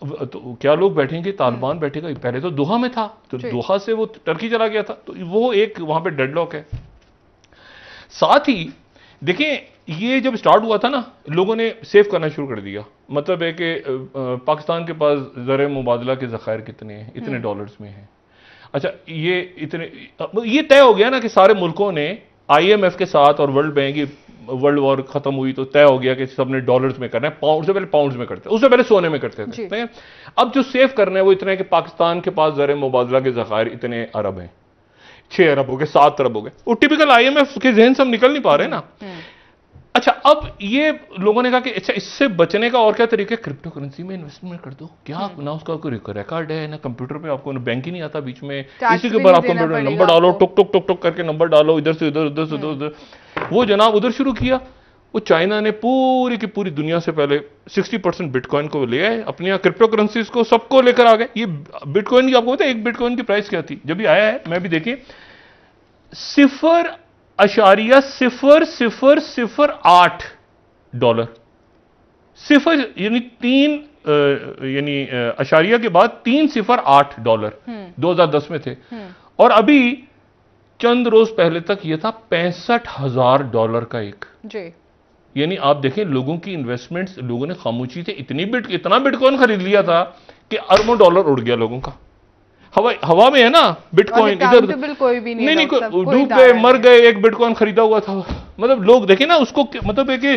तो क्या लोग बैठेंगे? तालिबान हम्म। बैठेगा? पहले तो दोहा में था तो दोहा से वो टर्की चला गया था तो वो एक वहाँ पे डेडलॉक है। साथ ही देखिए ये जब स्टार्ट हुआ था ना लोगों ने सेव करना शुरू कर दिया। मतलब है कि पाकिस्तान के पास ज़र मुबादला के ज़खायर कितने हैं? इतने डॉलर्स हम्म। में हैं। अच्छा ये इतने ये तय हो गया ना कि सारे मुल्कों ने आईएमएफ के साथ और वर्ल्ड बैंक की वर्ल्ड वॉर खत्म हुई तो तय हो गया कि सबने डॉलर्स में करना है पाउंड से पहले पाउंड्स में करते उससे पहले सोने में करते थे अब जो सेफ़ करना है वो इतना है कि पाकिस्तान के पास ज़र मुबादला के ज़खायर इतने अरब हैं छह अरब हो गए सात अरब हो गए। वो टिपिकल आईएमएफ के जहन से हम निकल नहीं पा रहे ना। हम्म। अच्छा अब ये लोगों ने कहा कि अच्छा इससे बचने का और क्या तरीका है? क्रिप्टो करेंसी में इन्वेस्टमेंट कर दो। क्या हम्म। ना उसका कोई रिकॉर्ड है? ना कंप्यूटर पे आपको बैंक ही नहीं आता बीच में। इसी के ऊपर आप कंप्यूटर नंबर डालो टुक टुक टुक टुक करके नंबर डालो इधर से उधर उधर से उधर उधर। वो जनाब उधर शुरू किया। वो चाइना ने पूरी की पूरी दुनिया से पहले 60 परसेंट बिटकॉइन को ले आए अपनी यहाँ क्रिप्टो करेंसीज को सबको लेकर आ गए। ये बिटकॉइन की आपको पता है एक बिटकॉइन की प्राइस क्या थी? जब भी आया है मैं भी देखिए सिफर अशारिया सिफर सिफर सिफर आठ डॉलर। सिफर यानी तीन यानी अशारिया के बाद तीन सिफर आठ डॉलर। 2010 हम्म। में थे। हम्म। और अभी चंद रोज पहले तक यह था पैंसठ हज़ार डॉलर का एक। जी। यानी आप देखें लोगों की इन्वेस्टमेंट्स लोगों ने खामोशी से इतनी बिट इतना बिटकॉइन खरीद लिया था कि अरबों डॉलर उड़ गया लोगों का। हवा हवा में है ना बिटकॉइन इधर कोई भी नहीं नहीं नहीं डूब गए मर गए एक बिटकॉइन खरीदा हुआ था। मतलब लोग देखे ना उसको मतलब है कि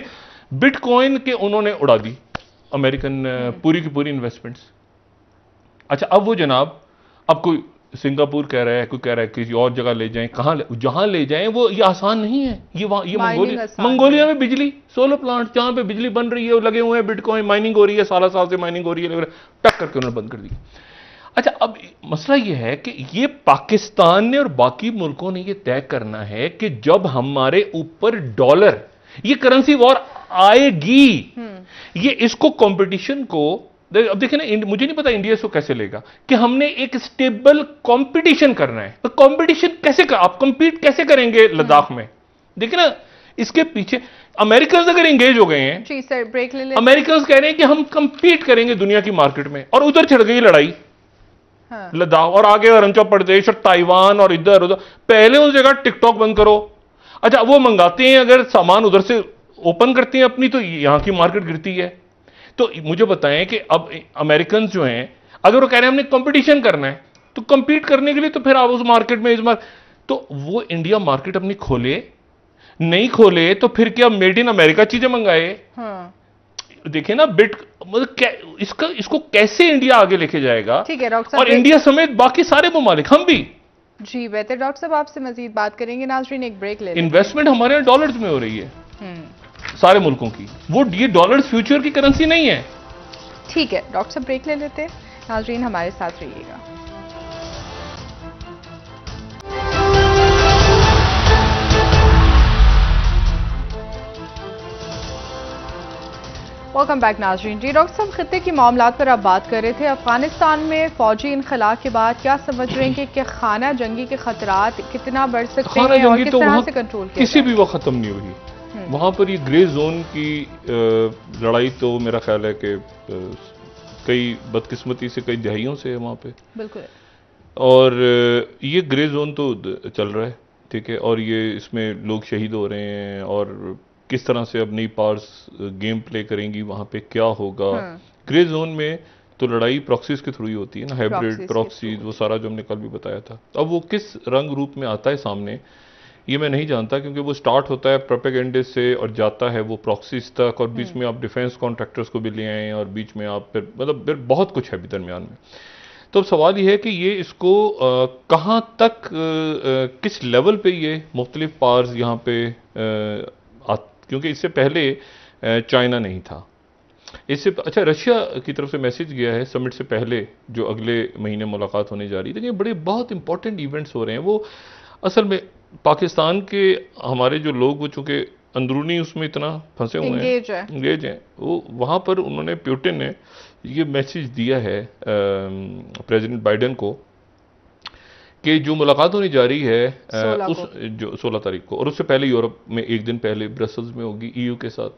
बिटकॉइन के उन्होंने उड़ा दी अमेरिकन हम्म। पूरी की पूरी इन्वेस्टमेंट्स अच्छा अब वो जनाब अब कोई सिंगापुर कह रहा है कोई कह रहा है किसी और जगह ले जाएँ कहाँ ले, जहाँ ले जाएँ वो ये आसान नहीं है। ये वहाँ ये मंगोलिया मंगोलिया में बिजली सोलर प्लांट जहाँ पे बिजली बन रही है लगे हुए हैं बिटकॉइन माइनिंग हो रही है साल साल से माइनिंग हो रही है। टक करके उन्होंने बंद कर दी। अच्छा अब मसला यह है कि ये पाकिस्तान ने और बाकी मुल्कों ने ये तय करना है कि जब हमारे ऊपर डॉलर ये करेंसी वॉर आएगी। ये इसको कंपटीशन को अब देखिए ना मुझे नहीं पता इंडिया इसको कैसे लेगा कि हमने एक स्टेबल कंपटीशन करना है। तो कंपटीशन कैसे कर आप कंपीट कैसे करेंगे लद्दाख में? देखिए ना इसके पीछे अमेरिकन अगर एंगेज हो गए हैं जी सर ब्रेक ले ले अमेरिकन कह रहे हैं कि हम कंपीट करेंगे दुनिया की मार्केट में और उधर छिड़ गई लड़ाई। हाँ। लद्दाख और आगे अरुणाचल प्रदेश और ताइवान और इधर उधर पहले उस जगह टिकटॉक बंद करो अच्छा वो मंगाते हैं अगर सामान उधर से ओपन करते हैं अपनी तो यहाँ की मार्केट गिरती है तो मुझे बताएँ कि अब अमेरिकन जो हैं अगर वो कह रहे हैं हमने कंपटीशन करना है तो कंपीट करने के लिए तो फिर आप उस मार्केट में इस बार तो वो इंडिया मार्केट अपनी खोले नहीं खोले तो फिर क्या मेड इन अमेरिका चीज़ें मंगाए हाँ। देखिए ना बिट मतलब इसका इसको कैसे इंडिया आगे लेके जाएगा? ठीक है डॉक्टर और इंडिया समेत बाकी सारे ममालिक हम भी। जी बेहतर। डॉक्टर साहब आपसे मजीद बात करेंगे। नाजरीन एक ब्रेक ले इन्वेस्टमेंट हमारे यहाँ डॉलर्स में हो रही है। हम्म। सारे मुल्कों की। वो ये डॉलर्स फ्यूचर की करेंसी नहीं है। ठीक है डॉक्टर साहब ब्रेक ले लेते हैं। नाजरीन हमारे साथ रहिएगा। वेलकम बैक नाजरीन। जी डॉक्टर साहब खत्े की मामला पर आप बात कर रहे थे। अफ़गानिस्तान में फौजी इनखला के बाद क्या समझ रहे हैं कि खाना जंगी के खतरात कितना बढ़ सकते हैं और किस तो तरह से कंट्रोल किसी भी वक्त खत्म नहीं हुई। हम्म। वहाँ पर ये ग्रे जोन की लड़ाई तो मेरा ख्याल है कि कई बदकिस्मती से कई दहाइयों से है वहाँ पे। बिल्कुल। और ये ग्रे जोन तो चल रहा है ठीक है? और ये इसमें लोग शहीद हो रहे हैं और किस तरह से अब नई पार्स गेम प्ले करेंगी वहाँ पे क्या होगा हाँ। ग्रे जोन में तो लड़ाई प्रॉक्सीज के थ्रू ही होती है ना हाइब्रिड प्रॉक्सीज वो सारा जो हमने कल भी बताया था अब वो किस रंग रूप में आता है सामने ये मैं नहीं जानता क्योंकि वो स्टार्ट होता है प्रोपेगेंडे से और जाता है वो प्रॉक्सीज तक और बीच हाँ। में आप डिफेंस कॉन्ट्रैक्टर्स को भी ले आए और बीच में आप फिर मतलब फिर बहुत कुछ है अभी दरमियान में तो अब सवाल ये है कि ये इसको कहाँ तक आ, किस लेवल पे ये मुख्तलिफ़ पार्स यहाँ पे आ, क्योंकि इससे पहले चाइना नहीं था। इससे अच्छा रशिया की तरफ़ से मैसेज गया है समिट से पहले जो अगले महीने मुलाकात होने जा रही है। लेकिन बड़े बहुत इंपॉर्टेंट इवेंट्स हो रहे हैं। वो असल में पाकिस्तान के हमारे जो लोग वो चूँकि अंदरूनी उसमें इतना फंसे हुए हैं इंगेज हैं। वो वहाँ पर उन्होंने प्यूटिन ने ये मैसेज दिया है प्रेसिडेंट बाइडेन को। कि जो मुलाकात होने जा रही है उस जो 16 तारीख को और उससे पहले यूरोप में एक दिन पहले ब्रसल्स में होगी ईयू के साथ।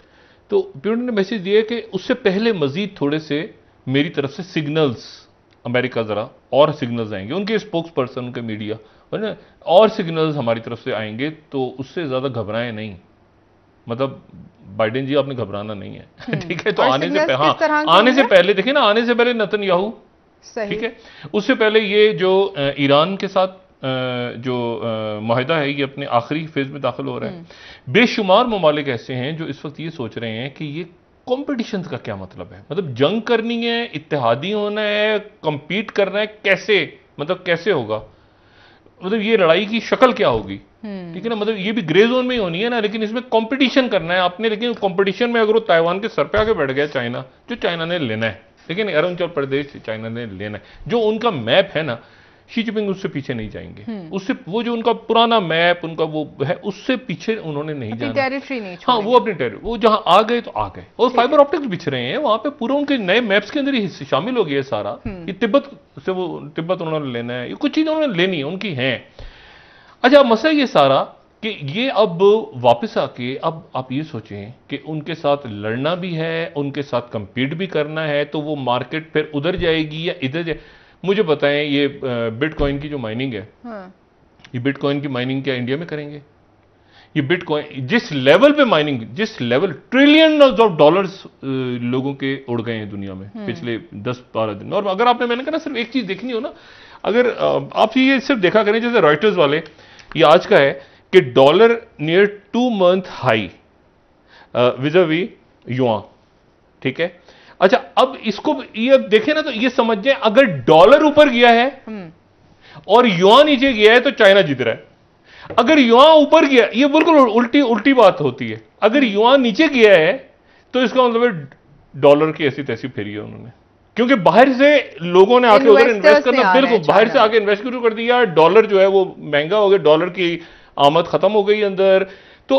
तो प्यूटन ने मैसेज दिया कि उससे पहले मजीद थोड़े से मेरी तरफ़ से सिग्नल्स अमेरिका ज़रा और सिग्नल्स आएँगे। उनके स्पोक्स पर्सन उनके मीडिया और और सिग्नल्स हमारी तरफ़ से आएँगे तो उससे ज़्यादा घबराएँ नहीं। मतलब बाइडेन जी आपने घबराना नहीं है। हम्म। <laughs> ठीक है तो आने से हाँ आने से पहले देखिए ना आने से पहले नतन याहू ठीक है? उससे पहले ये जो ईरान के साथ जो माहिदा है ये अपने आखिरी फ़ेज़ में दाखिल हो रहा है। हम्म। बेशुमार ममालिक ऐसे हैं जो इस वक्त ये सोच रहे हैं कि ये कॉम्पिटिशन का क्या मतलब है? मतलब जंग करनी है इतिहादी होना है कंपीट करना है कैसे? मतलब कैसे होगा? मतलब ये लड़ाई की शक्ल क्या होगी? हम्म। ठीक है ना? मतलब ये भी ग्रे जोन में ही होनी है ना लेकिन इसमें कंपटीशन करना है आपने लेकिन कंपटीशन में अगर वो ताइवान के सर पे आके बैठ गया चाइना जो चाइना ने लेना है। लेकिन अरुणाचल प्रदेश चाइना ने लेना है जो उनका मैप है ना शी जिपिंग उससे पीछे नहीं जाएँगे। हम्म। उससे वो जो उनका पुराना मैप उनका वो है उससे पीछे उन्होंने नहीं जाना। टेरिटरी नहीं हाँ वो अपनी टेरिटरी वो जहाँ आ गए तो आ गए। और फाइबर ऑप्टिक्स बिछ रहे हैं वहाँ पे पूरा उनके नए मैप्स के अंदर ही शामिल हो गया सारा। हम्म। ये तिब्बत से वो तिब्बत उन्होंने लेना है। ये कुछ चीज़ें उन्होंने लेनी है उनकी है। अच्छा मसला ये सारा कि ये अब वापस आके अब आप ये सोचें कि उनके साथ लड़ना भी है उनके साथ कंपीट भी करना है तो वो मार्केट फिर उधर जाएगी या इधर जाए मुझे बताएँ ये बिटकॉइन की जो माइनिंग है हाँ। ये बिटकॉइन की माइनिंग क्या इंडिया में करेंगे ये बिटकॉइन जिस लेवल पे माइनिंग जिस लेवल ट्रिलियन ऑफ़ डॉलर्स लोगों के उड़ गए हैं दुनिया में हाँ। पिछले दस बारह दिन और अगर आपने मैंने कहा सिर्फ़ एक चीज़ देखनी हो ना अगर आप ये सिर्फ़ देखा करें जैसे रॉयटर्स वाले ये आज का है कि dollar near two month high vis a vis yuan ठीक है? अच्छा अब इसको ये देखें ना तो ये समझ जाए अगर डॉलर ऊपर गया है हम्म। और युआ नीचे गया है तो चाइना जीत रहा है। अगर युआ ऊपर गया ये बिल्कुल उल्टी उल्टी बात होती है। अगर युआ नीचे गया है तो इसका मतलब डॉलर की ऐसी तैसी फेरी है उन्होंने। क्योंकि बाहर से लोगों ने आके उधर इन्वेस्ट करना बिल्कुल बाहर से आके इन्वेस्ट शुरू कर दिया डॉलर जो है वो महँगा हो गया डॉलर की आमद खत्म हो गई अंदर। तो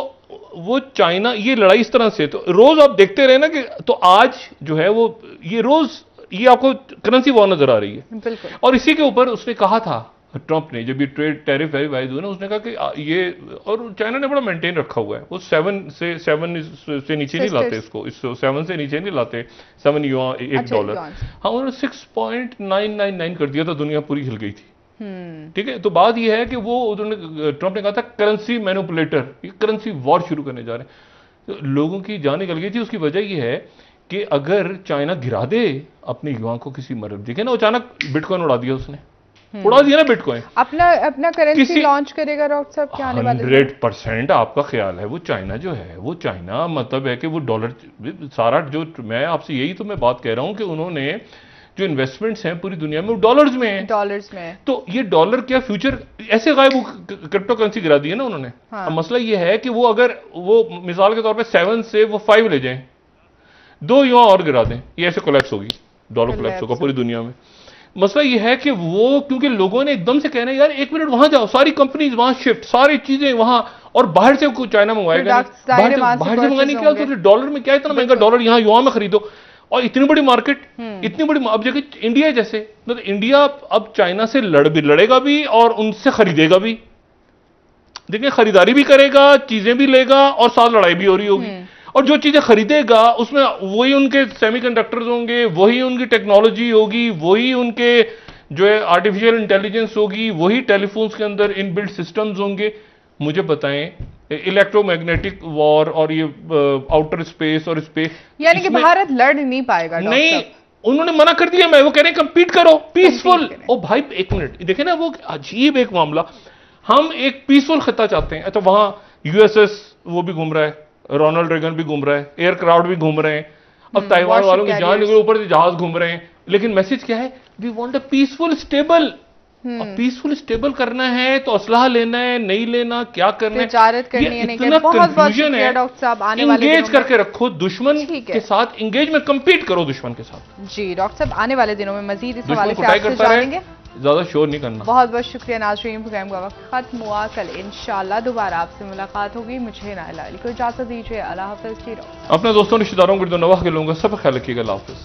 वो चाइना ये लड़ाई इस तरह से तो रोज आप देखते रहे ना कि तो आज जो है वो ये रोज ये आपको करेंसी वॉर नज़र आ रही है। बिल्कुल। और इसी के ऊपर उसने कहा था ट्रंप ने जब ये ट्रेड टैरिफ वेरी वाइज हुए ना उसने कहा कि ये और चाइना ने बड़ा मेंटेन रखा हुआ है। वो सेवन से सेवन से नीचे नहीं लाते. इसको इस सेवन से नीचे नहीं लाते सेवन युआ एक अच्छा, डॉलर हाँ उन्होंने six point nine nine nine कर दिया था दुनिया पूरी हिल गई थी। ठीक है? तो बात यह है कि वो उन्होंने ट्रंप ने कहा था करेंसी मैनुपुलेटर ये करेंसी वॉर शुरू करने जा रहे हैं। तो लोगों की जान निकल गई थी। उसकी वजह यह है कि अगर चाइना गिरा दे अपने युवा को किसी मरब देखे ना अचानक बिटकॉइन उड़ा दिया उसने। उड़ा दिया ना बिटकॉइन अपना अपना करेंसी लॉन्च करेगा डॉक्टर साहब क्या आने वाले हंड्रेड परसेंट आपका ख्याल है वो चाइना जो है वो चाइना मतलब है कि वो डॉलर सारा जो मैं आपसे यही तो मैं बात कह रहा हूँ कि उन्होंने जो इन्वेस्टमेंट्स हैं पूरी दुनिया में वो डॉलर्स में है। डॉलर्स में। तो ये डॉलर क्या फ्यूचर ऐसे गायब क्रिप्टो करेंसी गिरा दी है ना उन्होंने। हाँ। अब मसला ये है कि वो अगर वो मिसाल के तौर पे सेवन से वो फाइव ले जाएँ दो युवा और गिरा दें ये ऐसे कोलेप्स होगी डॉलर कोलैप्स होगा पूरी दुनिया में। मसला ये है कि वो क्योंकि लोगों ने एकदम से कहना है यार एक मिनट वहाँ जाओ सारी कंपनीज़ वहाँ शिफ्ट सारी चीज़ें वहाँ और बाहर से चाइना मंगवाएगा बाहर से मंगाने क्या डॉलर में क्या इतना महँगा डॉलर यहाँ युवा में खरीदो? और इतनी बड़ी मार्केट इतनी बड़ी अब जगह इंडिया जैसे मतलब इंडिया अब चाइना से लड़ भी लड़ेगा भी और उनसे खरीदेगा भी। देखिए खरीदारी भी करेगा चीज़ें भी लेगा और साथ लड़ाई भी हो रही होगी। और जो चीज़ें खरीदेगा उसमें वही उनके सेमीकंडक्टर्स होंगे वही उनकी टेक्नोलॉजी होगी वही उनके जो है आर्टिफिशियल इंटेलिजेंस होगी वही टेलीफोन्स के अंदर इन बिल्ड सिस्टम्स होंगे। मुझे बताएँ इलेक्ट्रोमैग्नेटिक वॉर और ये आउटर स्पेस और स्पेस यानी कि भारत लड़ नहीं पाएगा नहीं उन्होंने मना कर दिया मैं वो कह रहे हैं कंपीट करो पीसफुल ओ भाई एक मिनट देखे ना वो अजीब एक मामला। हम एक पीसफुल खत्ता चाहते हैं। अच्छा वहाँ यूएसएस वो भी घूम रहा है रोनाल्ड रेगन भी घूम रहा है एयरक्राफ्ट भी घूम रहे हैं। अब ताइवान warship वालों की जान। ऊपर से जहाज़ घूम रहे हैं। लेकिन मैसेज क्या है? We want a peaceful stable अब पीसफुल स्टेबल करना है तो असलाह लेना है नहीं लेना क्या करना है करनी है, इतना करनी। बहुत बहुत शुक्रिया है। डॉक्टर साहब, आने वाले Engage करके रखो दुश्मन के साथ इंगेज में कंपीट करो दुश्मन के साथ। जी डॉक्टर साहब आने वाले दिनों में मजीद इस हवाले से जानेंगे। ज़्यादा शोर नहीं करना। बहुत बहुत शुक्रिया नाजरीन प्रोग्राम का वक्त खत्म हुआ कल इंशाल्लाह दोबारा आपसे मुलाकात होगी। मुझे नायला अली को इजाज़त दीजिए अल्लाह हाफिज। अपने दोस्तों रिश्तेदारों को नवाह के लोगों का सब ख्याल रखिएगा अल्लाह हाफिज़।